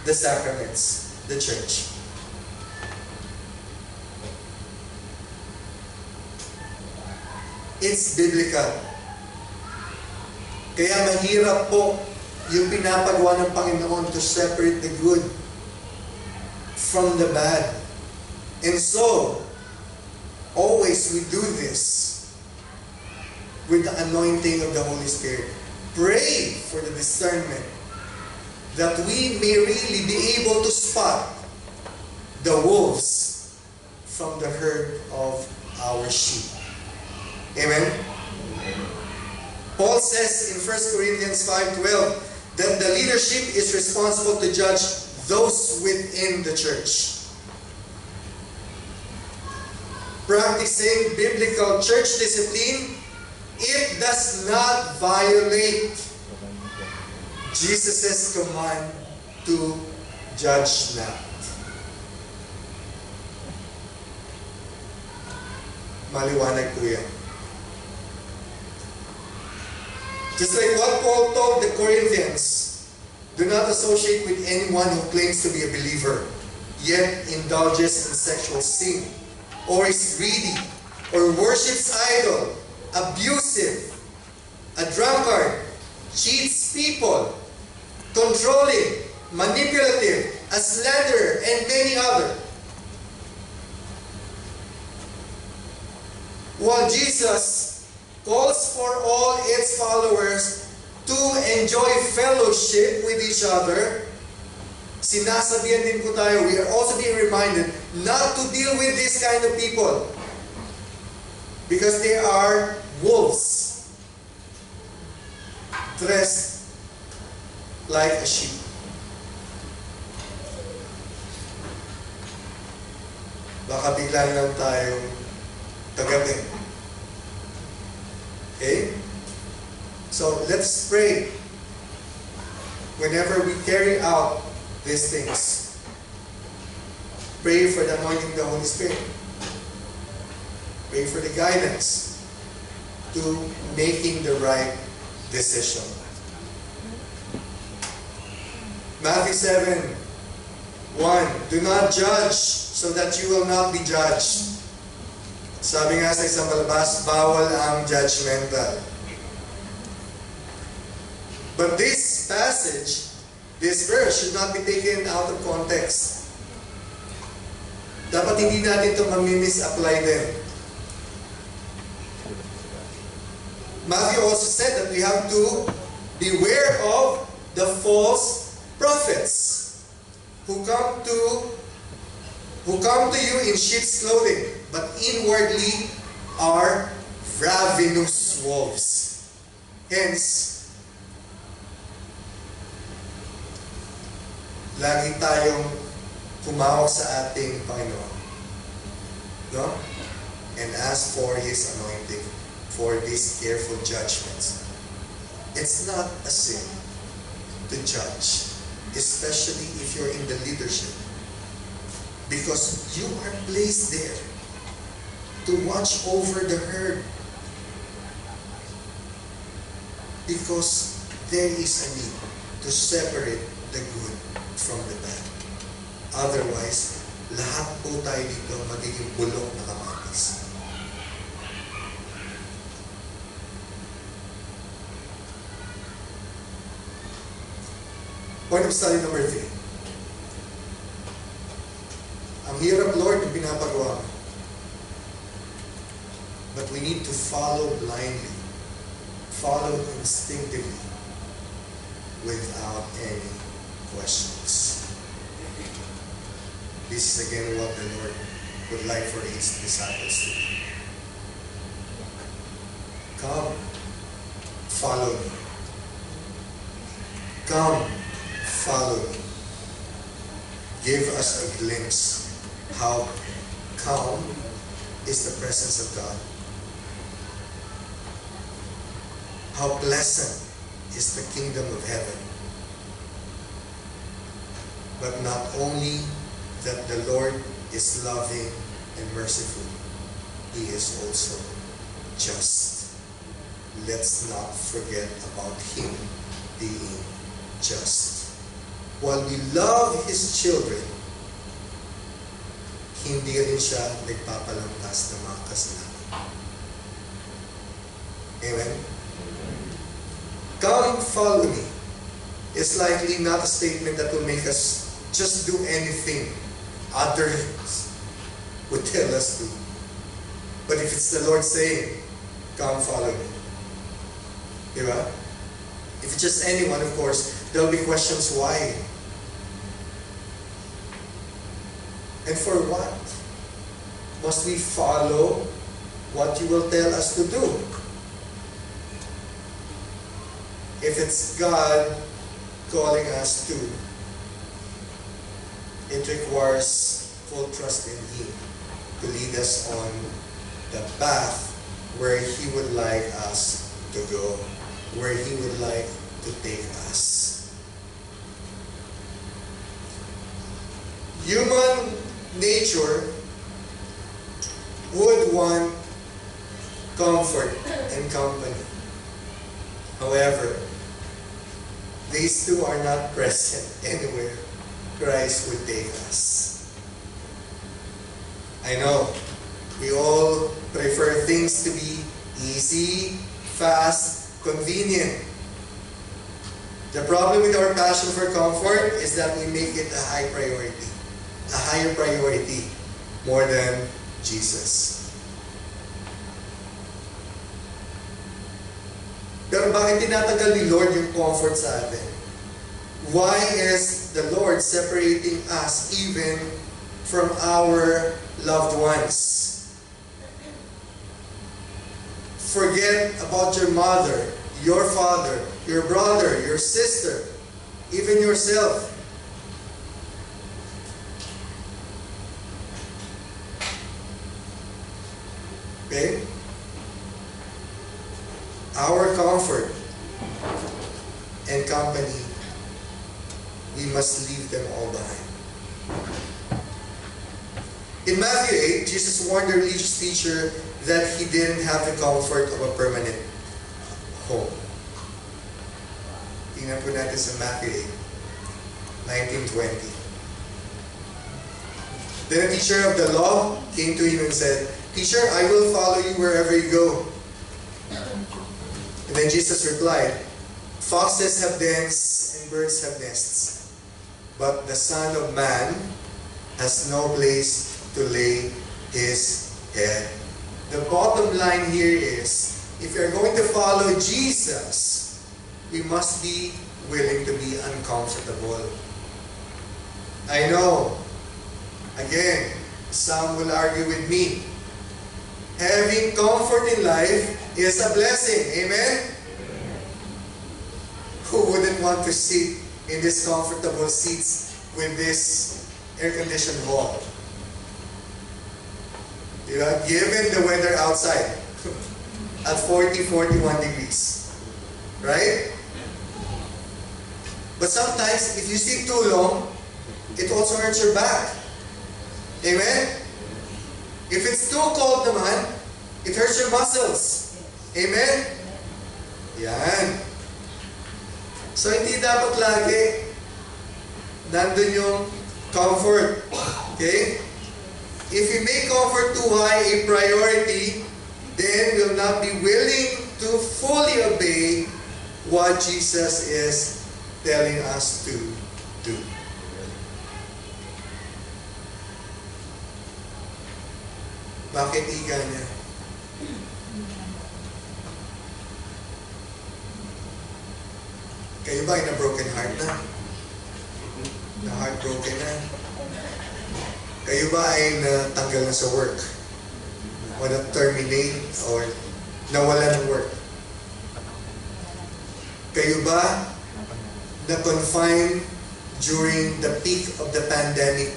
the sacraments, the church. It's biblical. Kaya mahirap po yung pinapagawa ng Panginoon to separate the good from the bad. And so, always we do this with the anointing of the Holy Spirit. Pray for the discernment that we may really be able to spot the wolves from the herd of our sheep. Amen? Paul says in 1 Corinthians 5.12 that the leadership is responsible to judge those within the church. Practicing biblical church discipline, it does not violate Jesus' command to judge not. Maliwanag po yan. Just like what Paul told the Corinthians, do not associate with anyone who claims to be a believer, yet indulges in sexual sin, or is greedy, or worships idol, abusive, a drunkard, cheats people, controlling, manipulative, a slanderer, and many other. While Jesus calls for all its followers to enjoy fellowship with each other, sinasabihan din po tayo, we are also being reminded not to deal with this kind of people because they are wolves dressed like a sheep. Baka bigla lang tayong tagabi. Okay? So let's pray whenever we carry out these things. Pray for the anointing of the Holy Spirit. Pray for the guidance to making the right decision. Matthew 7 1. Do not judge so that you will not be judged. Sabi nga sa isang balabas, bawal ang judgmental. But this passage, this verse should not be taken out of context. Dapat hindi natin ito mamimisapply din. Matthew also said that we have to beware of the false prophets who come to who come to you in sheep's clothing, but inwardly are ravenous wolves. Hence, lagi tayong kumawag sa ating Panginoon. No? And ask for His anointing for these careful judgments. It's not a sin to judge, especially if you're in the leadership. Because you are placed there to watch over the herd. Because there is a need to separate the good from the bad. Otherwise, lahat po tayo dito magiging bulok na kamatis. Point of study number three. Ang hirap, Lord, pinapagawa mo. But we need to follow blindly, follow instinctively, without any questions. This is again what the Lord would like for His disciples to do. Come, follow me. Come, follow me. Give us a glimpse how calm is the presence of God. How pleasant is the kingdom of heaven. but not only that the Lord is loving and merciful, He is also just. Let's not forget about Him being just. While we love His children, hindi rin siya nagpapalampas ng mga kasalanan. Amen? Come follow me is likely not a statement that will make us just do anything others would tell us to. But if it's the Lord saying, come follow me. Diba? If it's just anyone, of course, there'll be questions why. And for what? Must we follow what you will tell us to do? If it's God calling us to, it requires full trust in Him to lead us on the path where He would like us to go, where He would like to take us. Human nature would want comfort and company. However, these two are not present anywhere Christ would take us. I know we all prefer things to be easy, fast, convenient. The problem with our passion for comfort is that we make it a high priority, a higher priority more than Jesus. Pero bakit tinatagal ni Lord yung comfort sa atin? Why is the Lord separating us even from our loved ones? Forget about your mother, your father, your brother, your sister, even yourself. Okay? Our comfort and company, we must leave them all behind. In Matthew 8, Jesus warned the religious teacher that he didn't have the comfort of a permanent home. Tingnan po natin sa Matthew 8, 1920. Then a teacher of the law came to him and said, Teacher, I will follow you wherever you go. Then Jesus replied, Foxes have dens and birds have nests, but the Son of Man has no place to lay his head. The bottom line here is, if you're going to follow Jesus, we must be willing to be uncomfortable. I know, again, some will argue with me. Having comfort in life is a blessing. Amen? Who wouldn't want to sit in these comfortable seats with this air-conditioned hall? Diba? Given the weather outside *laughs* at 40, 41 degrees. Right? But sometimes, if you sit too long, it also hurts your back. Amen? If it's too cold naman, it hurts your muscles. Amen? Yan. So, hindi dapat lagi nandun yung comfort. Okay? If you make comfort too high a priority, then we'll not be willing to fully obey what Jesus is telling us to do. Bakit iga niya? Kayo ba ay na-broken heart na? Na-heartbroken na? Kayo ba ay natanggal na sa work? O na-terminate or nawala ng work? Kayo ba na-confine during the peak of the pandemic?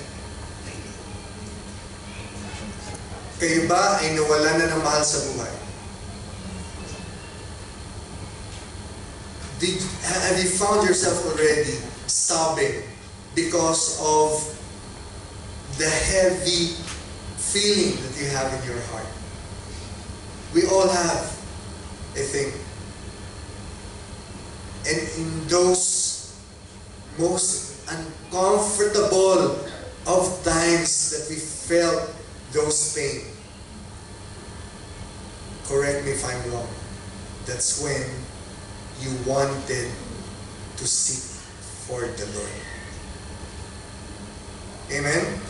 Kayo ba ay nawala na ng mahal sa buhay? Did, have you found yourself already sobbing because of the heavy feeling that you have in your heart. We all have a thing. And in those most uncomfortable of times that we felt those pain, correct me if I'm wrong, that's when you wanted to seek for the Lord. Amen?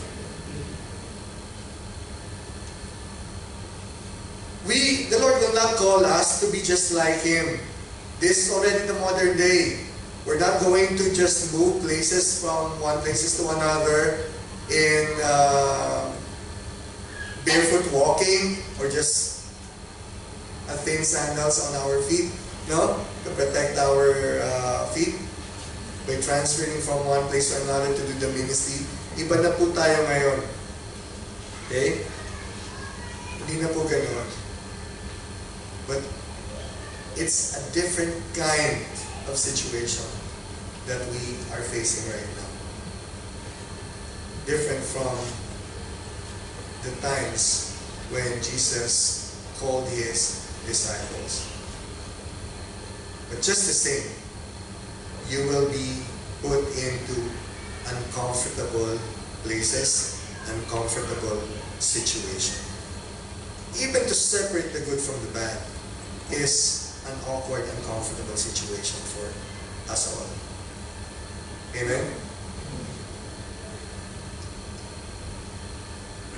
We, the Lord will not call us to be just like Him. This is already the modern day. We're not going to just move places from one places to another in uh, barefoot walking or just a thin sandals on our feet. No? To protect our uh, feet by transferring from one place to another to do the ministry. Iba na po tayo ngayon. Okay? Hindi na po ganun. But it's a different kind of situation that we are facing right now. Different from the times when Jesus called his disciples. But just the same, you will be put into uncomfortable places, uncomfortable situation. Even to separate the good from the bad is an awkward, uncomfortable situation for us all. Amen?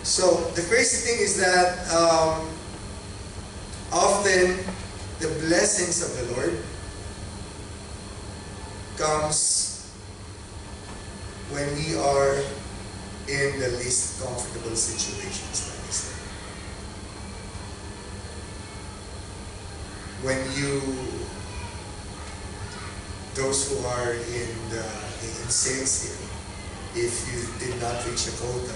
So, the crazy thing is that um, often the blessings of the Lord comes when we are in the least comfortable situations, like said. When you, those who are in the in sales here, if you did not reach a quota,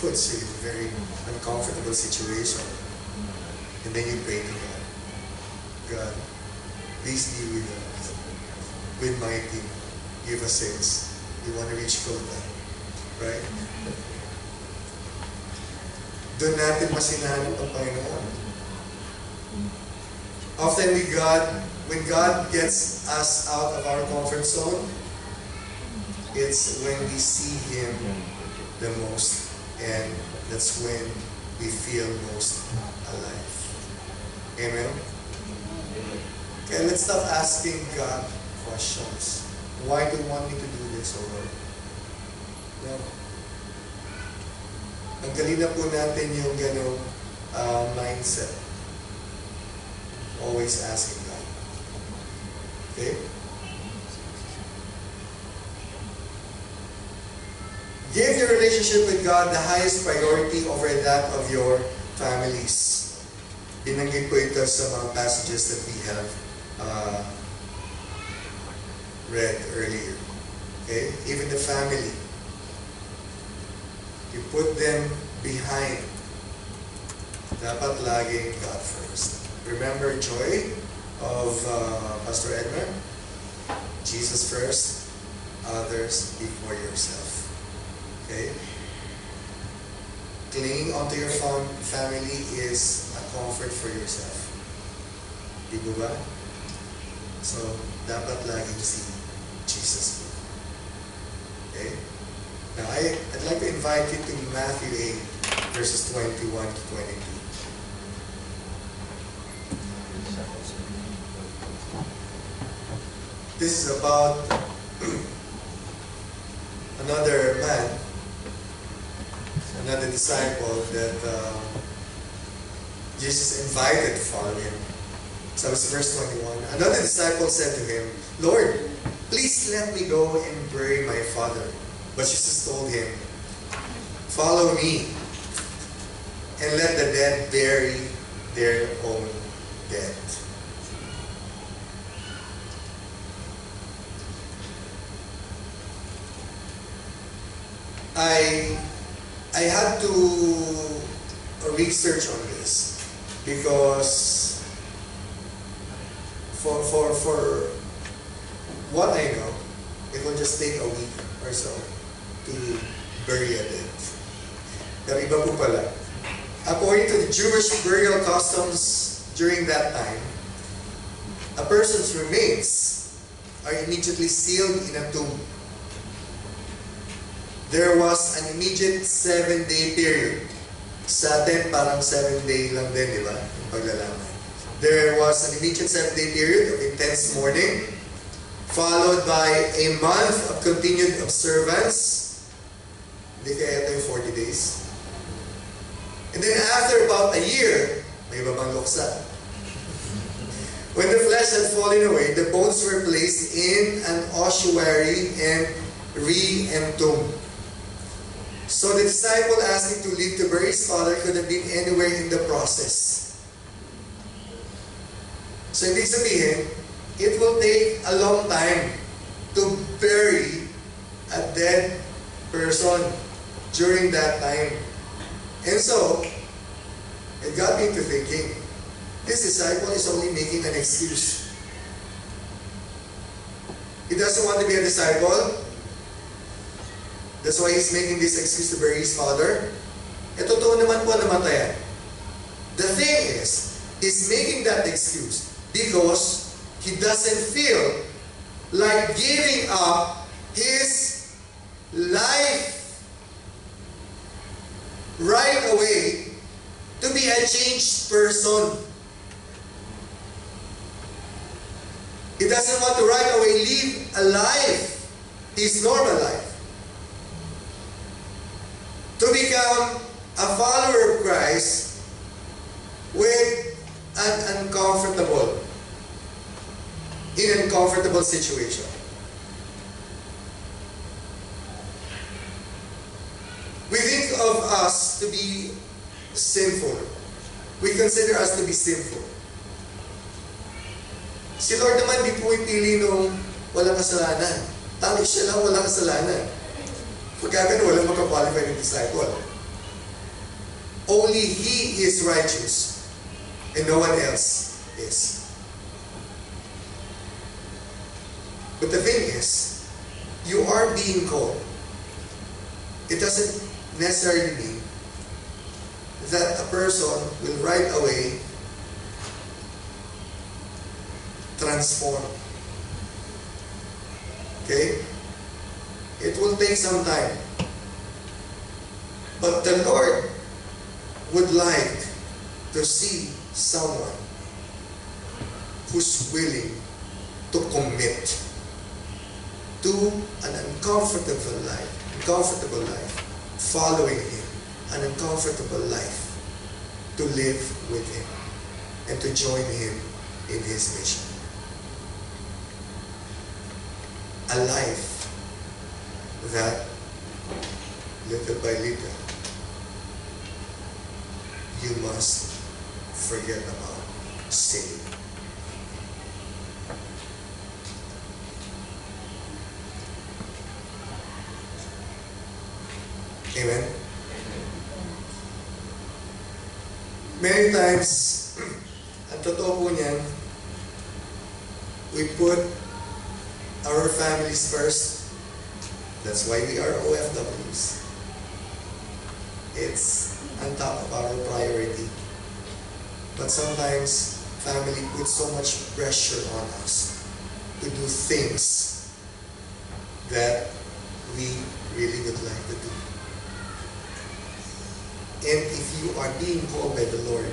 puts you in a very uncomfortable situation. And then you pray to God. God, please be with us, with my team. Give us sales. We want to reach quota. Right? Doon natin masinahanap ang Panginoon. Often we God, when God gets us out of our comfort zone, it's when we see Him the most, and that's when we feel most alive. Amen? Okay, let's stop asking God questions. Why do you want me to do this, O Lord? No. Tanggalin na po natin yung ganong uh, mindset. Always asking God. Okay? Give your relationship with God the highest priority over that of your families. Binanggit ko ito sa mga passages that we have uh, read earlier. Okay? Even the family. You put them behind. Dapat laging God first. Remember joy of uh, Pastor Edmer? Jesus first, others before yourself. Okay? Clinging onto your fam- family is a comfort for yourself. Di ba? So, dapat laging si Jesus. Okay? Now, I, I'd like to invite you to Matthew 8, verses 21 to 22. This is about *clears throat* another man, another disciple that uh, Jesus invited to follow him. So it's verse 21. Another disciple said to him, Lord, please let me go and bury my father. But Jesus told him, Follow me and let the dead bury their own dead. I I had to research on this because for for for what I know, it will just take a week or so to bury a dead. Iba po pala. According to the Jewish burial customs during that time, a person's remains are immediately sealed in a tomb. There was an immediate seven-day period. Sa atin, parang seven-day lang din, di ba? Paglalaman. There was an immediate seven-day period of intense mourning, followed by a month of continued observance. Hindi kaya ito yung 40 days. And then after about a year, may babang. When the flesh had fallen away, the bones were placed in an ossuary and re-entombed. So the disciple asking to leave to bury his father could have been anywhere in the process. So ibig sabihin, it will take a long time to bury a dead person during that time. And so, it got me to thinking, this disciple is only making an excuse. He doesn't want to be a disciple. That's why he's making this excuse to bury his father. E totoo naman po namatayan. The thing is, he's making that excuse because he doesn't feel like giving up his life right away to be a changed person. He doesn't want to right away live a life, his normal life. To become a follower of Christ with an uncomfortable, in uncomfortable situation. We think of us to be sinful. We consider us to be sinful. Si Lord naman di po ipili nung walang kasalanan. Tanging siya lang walang kasalanan. Pagka ganun, walang makakwalify ng disciple. Only He is righteous and no one else is. But the thing is, you are being called. It doesn't necessarily mean that a person will right away transform. Okay? It will take some time. But the Lord would like to see someone who's willing to commit to an uncomfortable life, uncomfortable life, following Him, an uncomfortable life, to live with Him and to join Him in His mission. A life that, little by little, you must forget about sin. Amen. Many times, *clears throat* ang totoo po niyan, we put our families first. That's why we are OFWs. It's on top of our priority. But sometimes, family puts so much pressure on us to do things that we really would like to do. And if you are being called by the Lord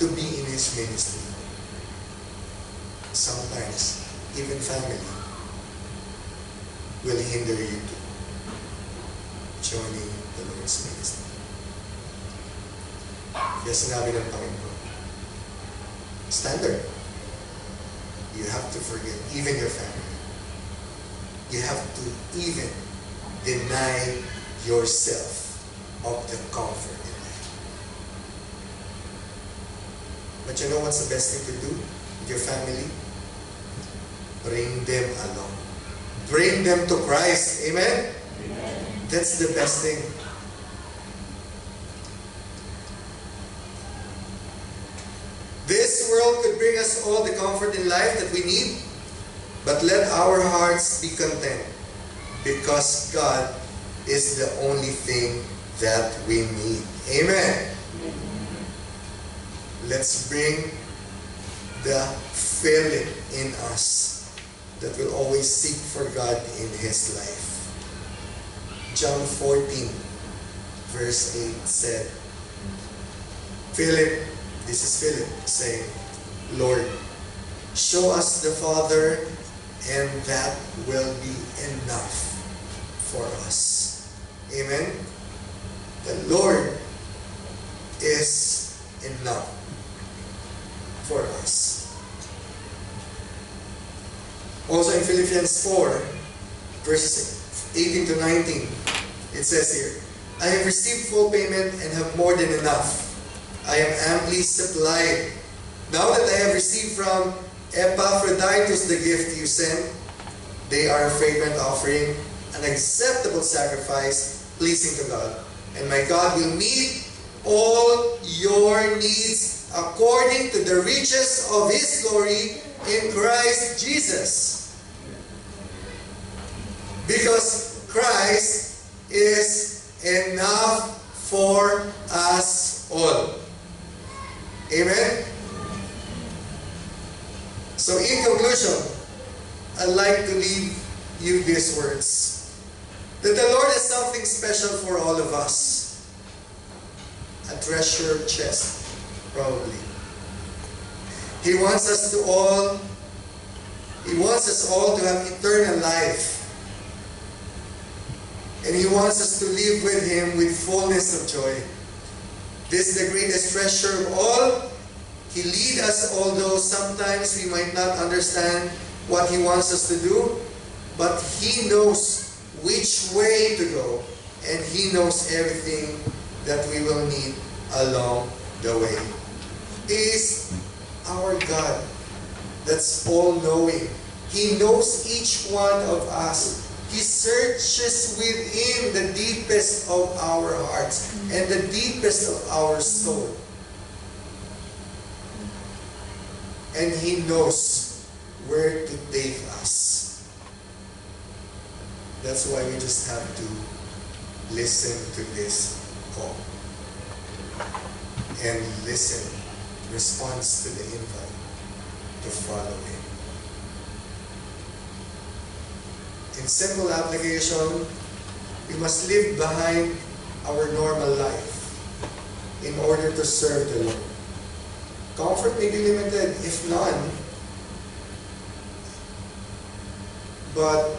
to be in His ministry, sometimes even family will hinder you to joining the Lord's ministry. Kaya sinabi ng Panginoon, standard. You have to forget even your family. You have to even deny yourself of the comfort in life. But you know what's the best thing to do with your family? Bring them along. Bring them to Christ. Amen? That's the best thing. This world could bring us all the comfort in life that we need. But let our hearts be content because God is the only thing that we need. Amen. Let's bring the feeling in us that will always seek for God in His life. John 14, verse 8 said, Philip, this is Philip saying, Lord, show us the Father, and that will be enough for us. Amen? The Lord is enough for us. Also in Philippians 4, verses 18 to 19, it says here, I have received full payment and have more than enough. I am amply supplied. Now that I have received from Epaphroditus the gift you sent, they are a fragrant offering, an acceptable sacrifice, pleasing to God. And my God will meet all your needs according to the riches of His glory in Christ Jesus. Because Christ is enough for us all. Amen? So in conclusion, I'd like to leave you these words. That the Lord has something special for all of us. A treasure chest, probably. He wants us to all, He wants us all to have eternal life. And He wants us to live with Him with fullness of joy. This is the greatest treasure of all. He leads us, although sometimes we might not understand what He wants us to do, but He knows which way to go, and He knows everything that we will need along the way. Is our God that's all knowing. He knows each one of us. He searches within the deepest of our hearts and the deepest of our soul. And He knows where to take us. That's why we just have to listen to this call. And listen, response to the invite to follow Him. In simple application, we must leave behind our normal life in order to serve the Lord. Comfort may be limited, if none, but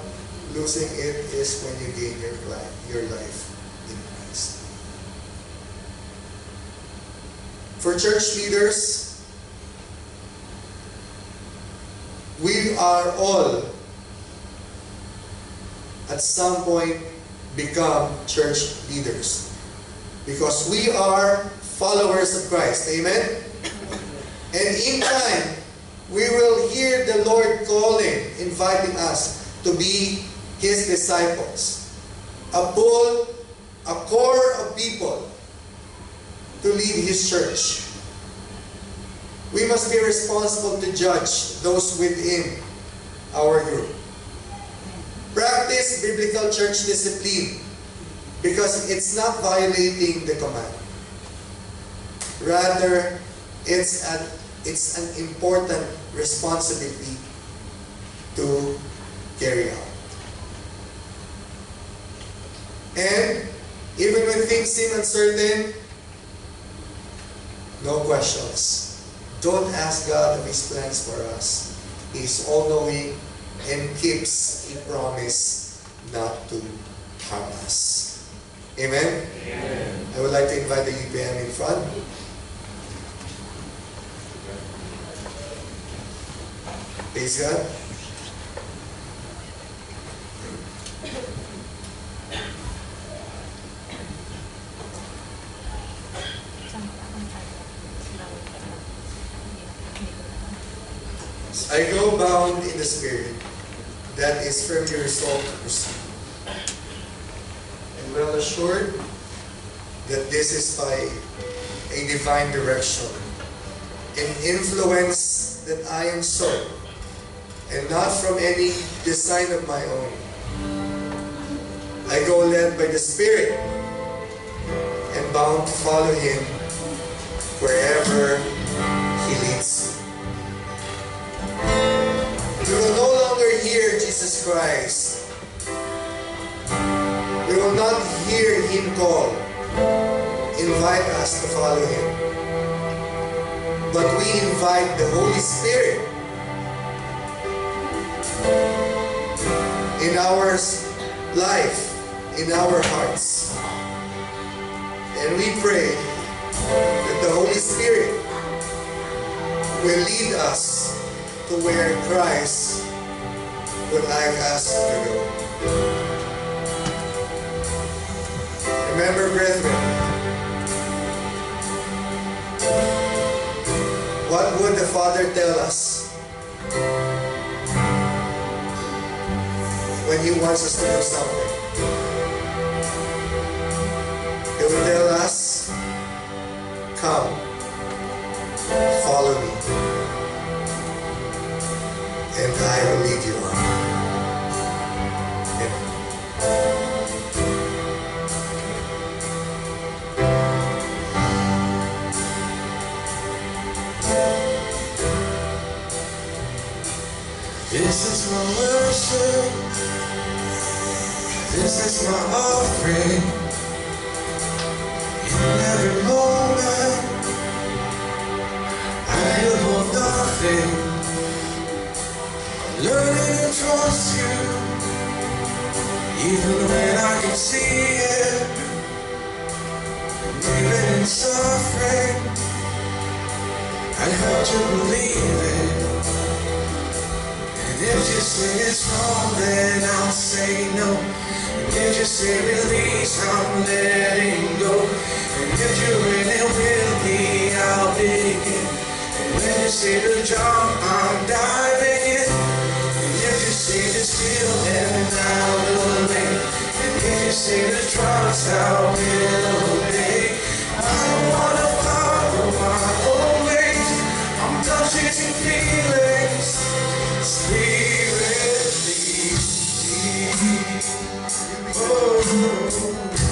losing it is when you gain your life, your life in Christ. For church leaders, we are all at some point become church leaders because we are followers of Christ. Amen? And in time, we will hear the Lord calling, inviting us to be His disciples. A bull, a core of people to lead His church. We must be responsible to judge those within our group. Practice biblical church discipline because it's not violating the command. Rather, it's an, it's an important responsibility to carry out. And even when things seem uncertain, no questions. Don't ask God of His plans for us. He's all-knowing and keeps a promise not to harm us. Amen? Amen? I would like to invite the UPM in front. Praise God. I go bound in the Spirit that is firmly resolved to pursue. And well assured that this is by a divine direction, an influence that I am so and not from any design of my own. I go led by the Spirit and bound to follow Him wherever He leads We will no longer hear Jesus Christ. We will not hear Him call, invite us to follow Him. But we invite the Holy Spirit in our life, in our hearts. And we pray that the Holy Spirit will lead us to where Christ would like us to go. Remember, brethren, what would the Father tell us when He wants us to do something? He will tell us, Come, follow me, and I will lead you on. This is my worship. This is my offering. In every moment, I hold nothing. Learning to trust you, even when I can see it. Even in suffering, I have to believe it. And if you say it's wrong, then I'll say no. And if you say release, I'm letting go. And if you're in it with me, I'll begin. And when you say to jump, I'm diving Say to trust, I will obey. I don't wanna follow my own ways. I'm done chasing feelings. Spirit me. Oh,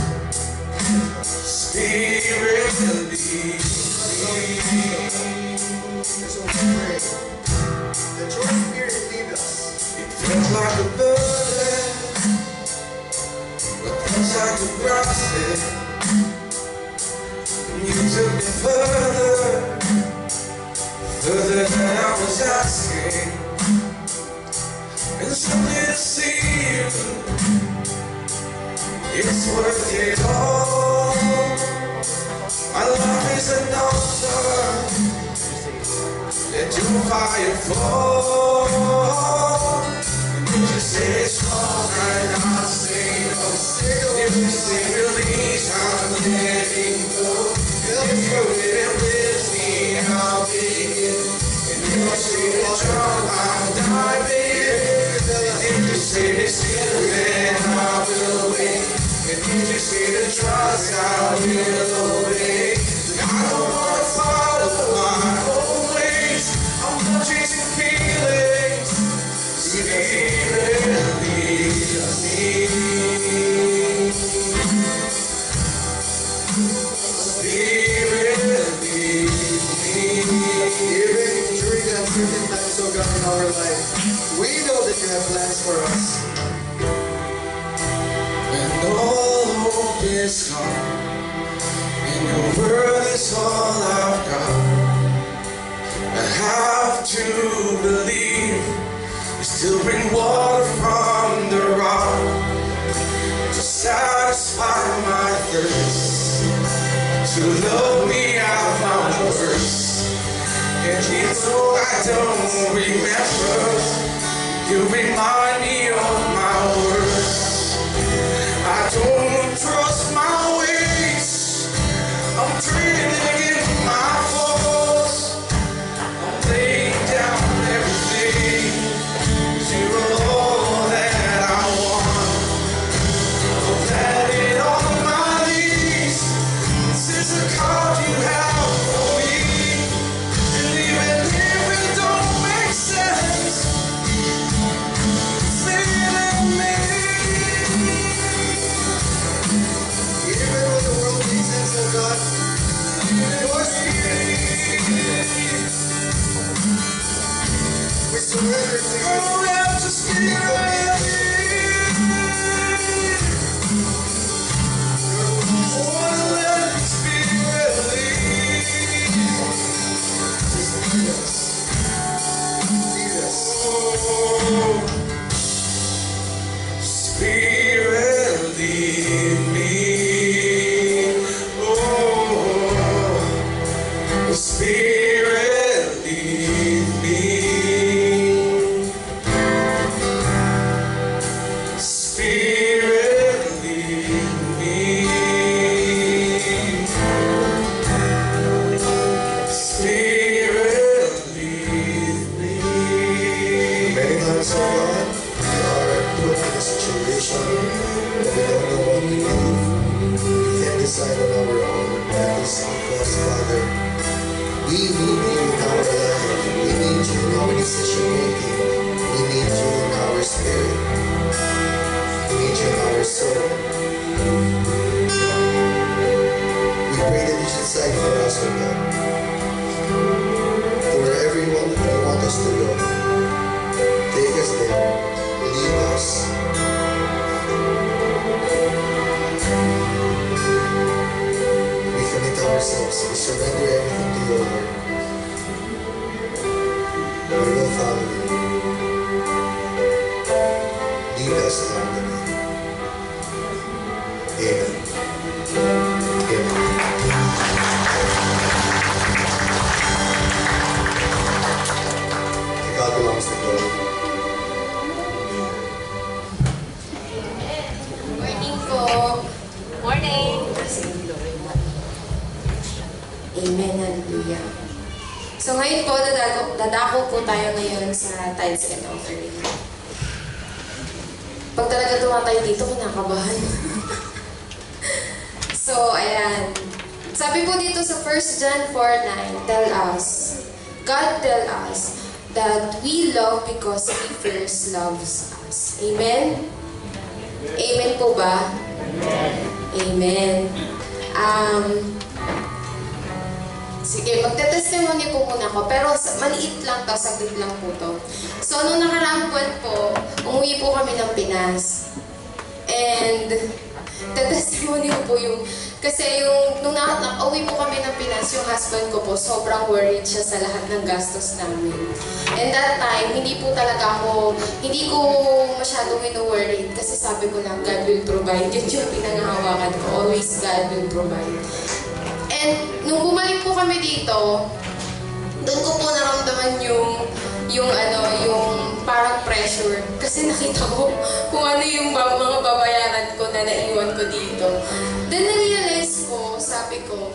lahat ng gastos namin. And that time, hindi po talaga ako, hindi ko masyadong wino-worried kasi sabi ko lang, God will provide. Yun yung pinangahawakan ko. Always God will provide. And nung bumalik po kami dito, doon ko po naramdaman yung yung ano, yung parang pressure. Kasi nakita ko kung ano yung mga babayaran ko na naiwan ko dito. Then na-realize ko, sabi ko,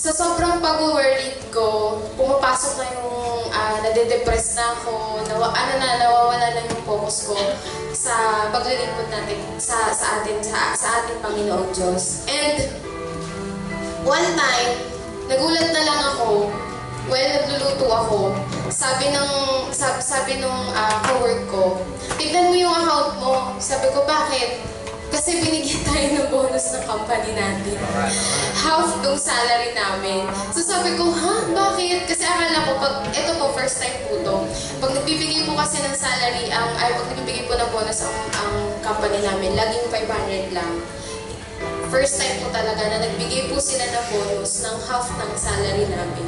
sa sobrang pag-worried ko, pumapasok na yung, uh, nade-depress na ako, nawa, ano na, nawawala na yung focus ko sa paglilingkod natin sa, sa atin, sa, sa ating Panginoong Diyos. And One time, nagulat na lang ako, well, nagluluto ako. Sabi ng, sabi, sabi nung uh, ka-work ko, tignan mo yung account mo. Sabi ko, bakit? Kasi binigyan tayo ng bonus ng company natin. Half ng salary namin. So sabi ko, ha? Bakit? Kasi akala ko, pag, ito po, first time po to. Pag nagbibigay po kasi ng salary, ang, ay, pag nagbibigay po ng bonus ang, ang company namin, laging 500 lang first time po talaga na nagbigay po sila ng bonus ng half ng salary namin.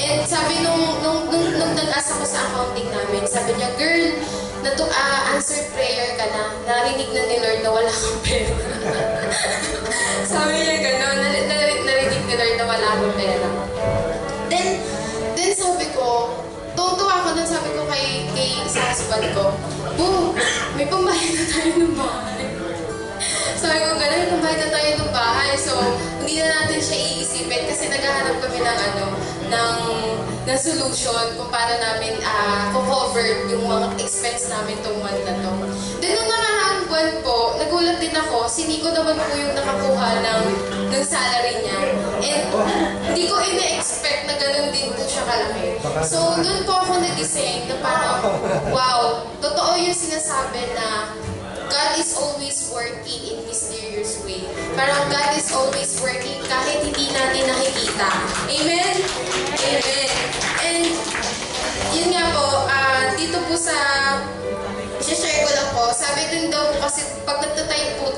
And sabi nung, nung, nung, nung nag-asa ko sa accounting namin, sabi niya, girl, nato, ah, answered prayer ka na. Narinig na ni Lord na wala kang pera. *laughs* sabi niya gano'n, nar- nar- narinig ni Lord na wala kang pera. Then, then sabi ko, tuwa ako nun, sabi ko kay, kay sa husband ko, Bu, may pambayad na tayo ng bahay. *laughs* Sabi ko, gano'n, bakit na tayo ng bahay. So, hindi na natin siya iisipin kasi naghahanap kami ng ano, ng, ng solution kung paano namin ah cover yung mga expense namin tong month na to. Then, nung nakaraang buwan po, nagulat din ako, si Nico naman po yung nakakuha ng, ng salary niya. And hindi ko ina-expect na ganun din po siya kalaki. So, doon po ako nagising na parang, wow, totoo yung sinasabi na God is always working in mysterious way. Parang God is always working kahit hindi natin nakikita. Amen.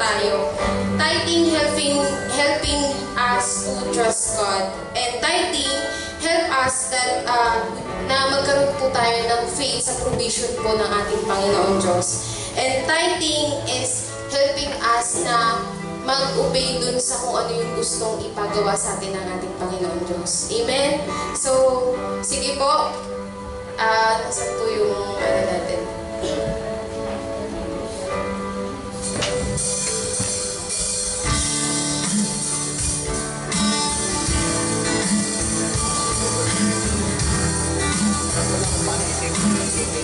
Tayo, tithing helping helping us to trust God. And tithing help us that ah, na magkaroon po tayo ng faith sa provision po ng ating Panginoon Diyos. And tithing is helping us na mag-obey dun sa kung ano yung gustong ipagawa sa atin ng ating Panginoon Diyos. Amen? So, sige po. Ah, nasan po yung ano natin?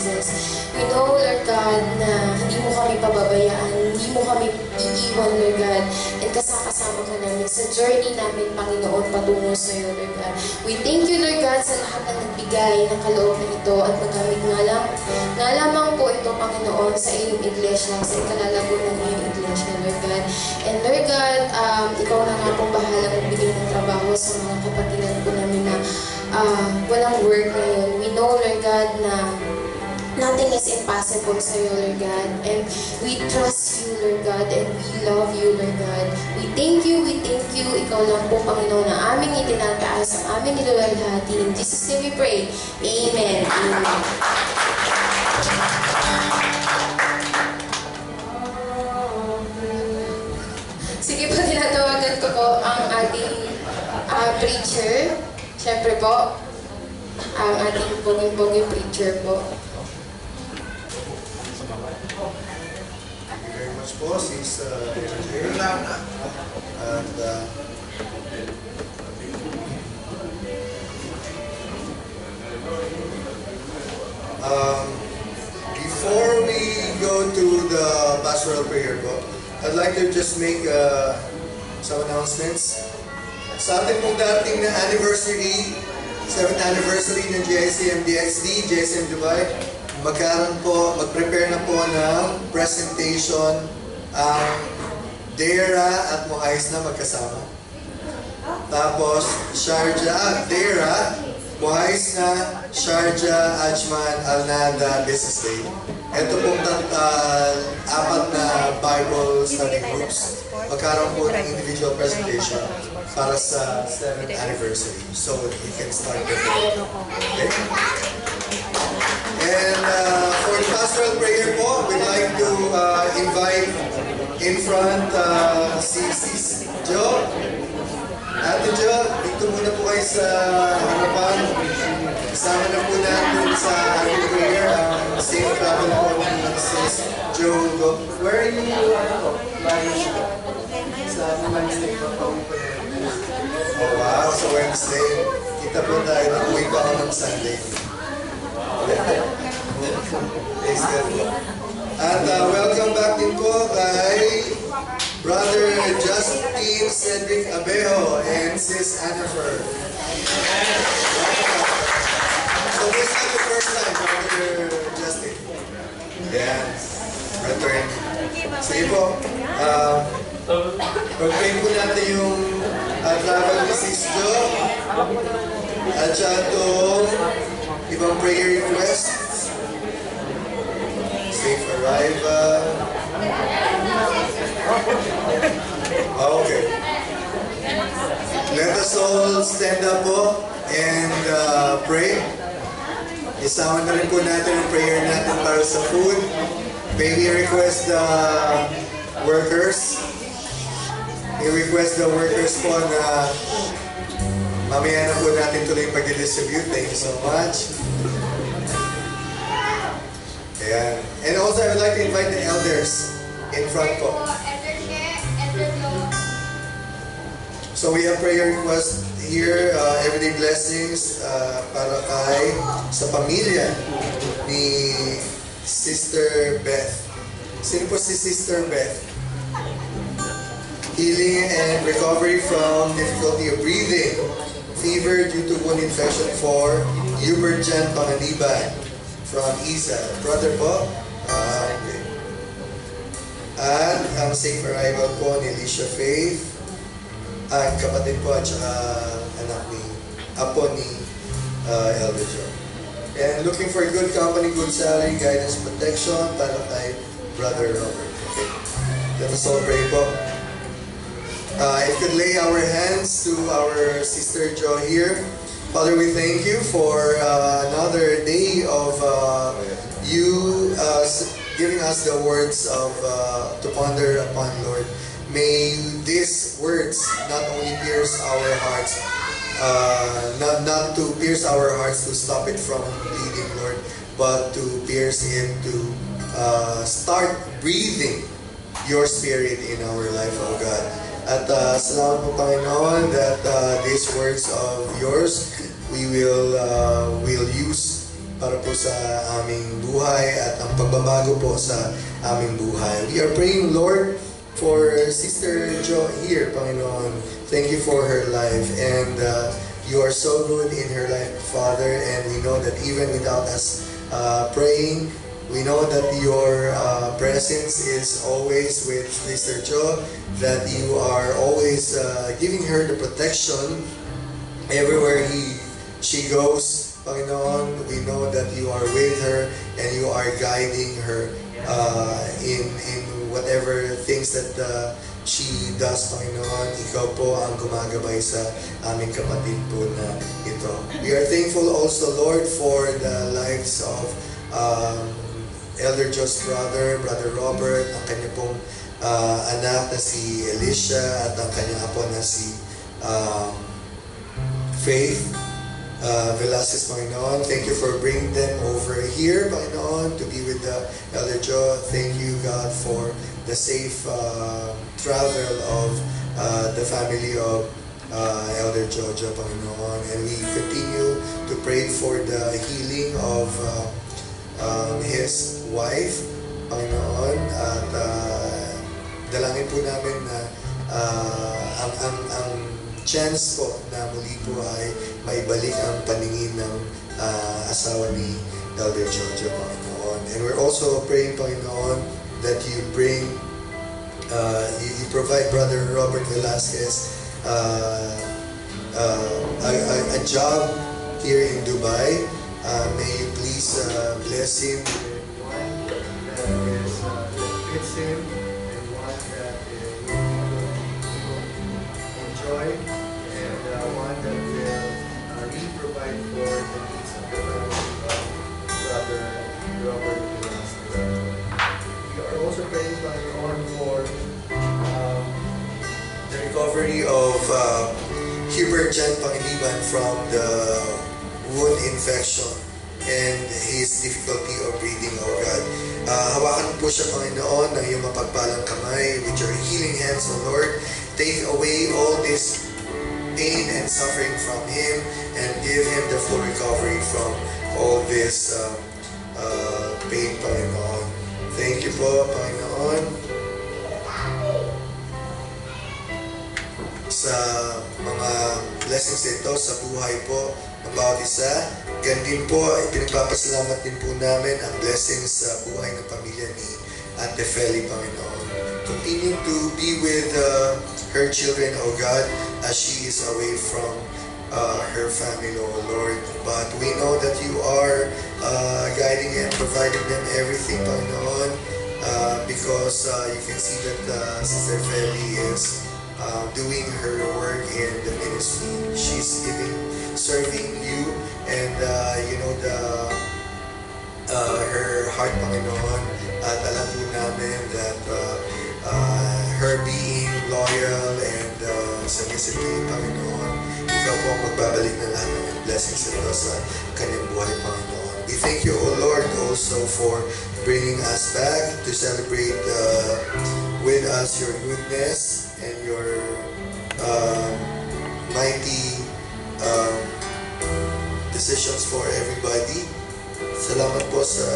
Jesus. We know, Lord God, na hindi mo kami pababayaan, hindi mo kami iiwan, Lord God, and kasakasama ka namin sa journey namin, Panginoon, patungo sa iyo, Lord God. We thank you, Lord God, sa lahat ng nagbigay ng kaloob na ito at magamit nga lang, nga lamang po ito, Panginoon, sa iyong iglesia, sa ikalalago ng iyong iglesia, Lord God. And Lord God, um, ikaw na nga pong bahala magbigay ng trabaho sa mga kapatiran po namin na ah, walang work ngayon. We know, Lord God, na nothing is impossible sa iyo, Lord God. And we trust you, Lord God, and we love you, Lord God. We thank you, we thank you. Ikaw lang po, Panginoon, na aming itinataas, ang aming niluwalhati. In Jesus' name we pray. Amen. Amen. Sige po, tinatawagan ko po ang ating ah, preacher. Siyempre po, ang ating poging-poging preacher po. Thank very po, sis uh, Jerry. And uh, um, before we go to the pastoral prayer po, I'd like to just make uh, some announcements. Sa ating pong dating na anniversary, 7th anniversary ng JICM DXD, JICM Dubai, magkaroon po, mag-prepare na po ng presentation ang Dera at Muhais na magkasama. Tapos, Sharjah, ah, Dera, Muhais na, Sharjah, Ajman, Alnada, Business Day. Ito pong tat, ah, apat na Bible study groups. Magkaroon po ng individual presentation para sa 7th anniversary. So, you can start preparing. Okay? And uh, for the pastoral prayer po, we'd like to uh, invite in front uh, si Sis Jo. Ate Jo, dito muna po kayo sa harapan. Kasama na po natin sa ating prayer ang safe travel po ni Sis Jo Hugo. Where are you? ano, flying? Sa Wednesday po. Oh wow, sa Wednesday. Kita po tayo, nag-uwi pa ako ng Sunday. Praise God po. At uh, welcome back din po kay Brother Justin Cedric Abejo and Sis Annifer. So this is the first time, Brother Justin. Yeah. Return. Sige po. Uh, Pag-pray po natin yung uh, travel ni Sis Jo. At siya itong ibang prayer requests. Safe arrival. Okay. Let us all stand up po and uh, pray. Isama na rin po natin ang prayer natin para sa food. May we request the workers. We request the workers po na mamaya na po natin tuloy pag-distribute. Thank you so much. Ayan. And also, I would like to invite the elders in front po. So we have prayer request here, uh, everyday blessings uh, para kay sa pamilya ni Sister Beth. Sino po si Sister Beth? Healing and recovery from difficulty of breathing, fever due to wound infection for Hubert Jan Pangaliban from Isa. Brother po? Ah, okay. At ang safe arrival po ni Alicia Faith, ang kapatid po at saka anak ni, apo ni uh, Elder John. And looking for a good company, good salary, guidance, protection para kay Brother Robert. Okay. Let us all pray po. Uh, if we lay our hands to our sister Jo here. Father, we thank you for uh, another day of uh, you uh, giving us the words of uh, to ponder upon, Lord. May these words not only pierce our hearts, uh, not, not to pierce our hearts to stop it from bleeding, Lord, but to pierce it to uh, start breathing your spirit in our life, O God. At uh, salamat po Panginoon that uh, these words of yours we will uh, will use para po sa aming buhay at ang pagbabago po sa aming buhay. We are praying, Lord, for Sister Jo here, Panginoon. Thank you for her life and uh, you are so good in her life, Father, and we know that even without us uh, praying, we know that your uh, presence is always with Sister Jo, that you are always uh, giving her the protection everywhere he she goes. Panginoon, we know that you are with her and you are guiding her uh, in in whatever things that uh, she does, Panginoon. Ikaw po ang gumagabay sa aming kapatid po na ito. We are thankful also, Lord, for the lives of um, Elder Joe's brother, Brother Robert, ang kanya pong uh, anak na si Alicia at ang kanyang apo na si um, Faith uh, Velasquez, Panginoon. Thank you for bringing them over here, Panginoon, to be with the Elder Joe. Thank you, God, for the safe uh, travel of uh, the family of uh, Elder Jojo, Panginoon. And we continue to pray for the healing of uh, um, his wife, Panginoon. At uh, dalangin po namin na uh, ang, ang, ang chance po na muli po ay maibalik ang paningin ng uh, asawa ni Elder Jojo, Panginoon. And we're also praying, Panginoon, that you bring, uh, you, you provide Brother Robert Velasquez uh, uh, a, a, a job here in Dubai. Uh, may you please uh, bless him uh, Hubert Jan Pangiliban from the wound infection and his difficulty of breathing, oh God. Uh, hawakan po siya, Panginoon, ng iyong mapagpalang kamay with your healing hands, O Lord. Take away all this pain and suffering from him and give him the full recovery from all this um, uh, pain, Panginoon. Thank you po, Panginoon. Sa mga blessings ito sa buhay po ng bawat isa. Ganun po, pinagpapasalamat din po namin ang blessings sa buhay ng pamilya ni Ate Feli, Panginoon. Continue to be with uh, her children, O God, as she is away from uh, her family, O Lord. But we know that you are uh, guiding and providing them everything, Panginoon, uh, because uh, you can see that uh, Sister Feli is uh, doing her work in the ministry. She's giving, serving you, and uh, you know the uh, her heart, Panginoon, at alam po namin that uh, uh, her being loyal and uh, submissive Panginoon, ikaw po ang magbabalik na ng blessings ito sa kanyang buhay, Panginoon. We thank you, O Lord, also for bringing us back to celebrate uh, with us your goodness and your um, mighty um, decisions for everybody. Salamat po sa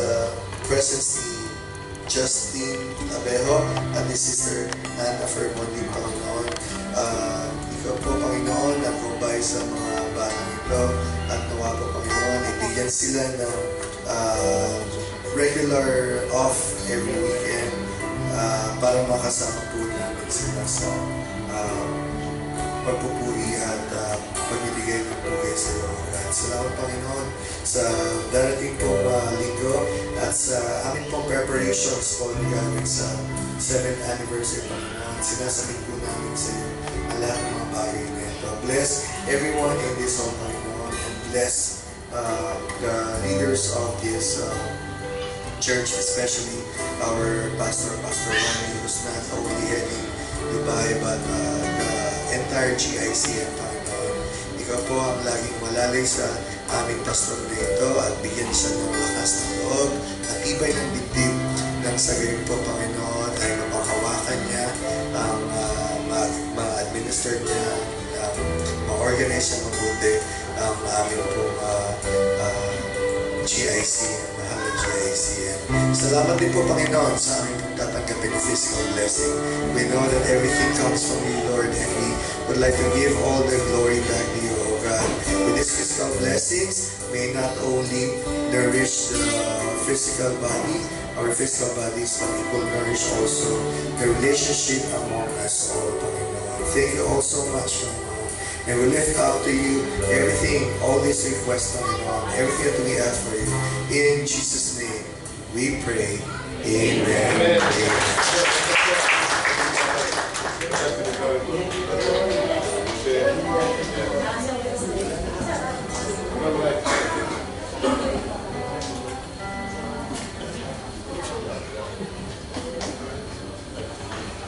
presence ni Justin Abejo at ni Sister Anna Fermondi, Panginoon. Ah, ikaw po, Panginoon, ang kumbay sa mga batang ito at nawa po, Panginoon, ibigyan sila ng ah, regular off every weekend ah, para makasama po sila sa ah, pagpupuri at uh, pagbibigay ng pugay sa iyo. At salamat Panginoon sa darating po uh, linggo at sa aming pong preparations po regarding sa 7th anniversary Panginoon. Sinasabit po namin sa iyo ang lahat ng mga bagay na ito. Bless everyone in this home Panginoon and bless uh, the leaders of this uh, church, especially our pastor, Pastor Ronnie, who's not only heading Dubai, but uh, the entire GICM, Panginoon. Ikaw po ang laging malalay sa aming pastor na ito at bigyan siya ng lakas ng loob at tibay ng dibdib nang sa po, Panginoon, ay mapakawakan niya ang uh, ma- ma-administer niya, um, ma-organize niya mabuti ang aming pong uh, uh, GICM, Salamat din po Panginoon sa aming pong tatanggapin ng physical blessing. We know that everything comes from you, Lord, and we would like to give all the glory back to you, O God. With these physical blessings, may not only nourish the physical body, our physical bodies, but it will nourish also the relationship among us all, Panginoon. Thank you all so much, Panginoon. And we lift up to you everything, all these requests, Panginoon, everything that we ask for you. In Jesus' name, we pray. Amen. Amen.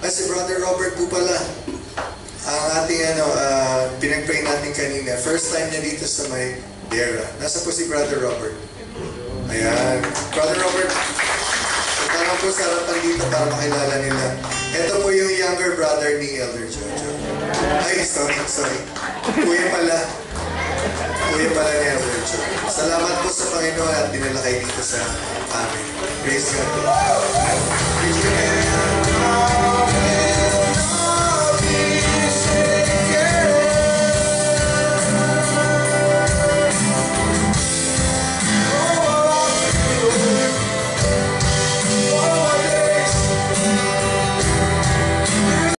Ay, si Brother Robert po pala. Ang ating ano, ah, pinag-pray natin kanina. First time niya dito sa may Deira. Nasa po si Brother Robert? Ayan. Brother Robert, punta po sa harapan dito para makilala nila. Ito po yung younger brother ni Elder Jojo. Ay, sorry, sorry. Kuya pala. Kuya pala ni Elder Jojo. Salamat po sa Panginoon at dinala dito sa amin. Praise God. Praise God.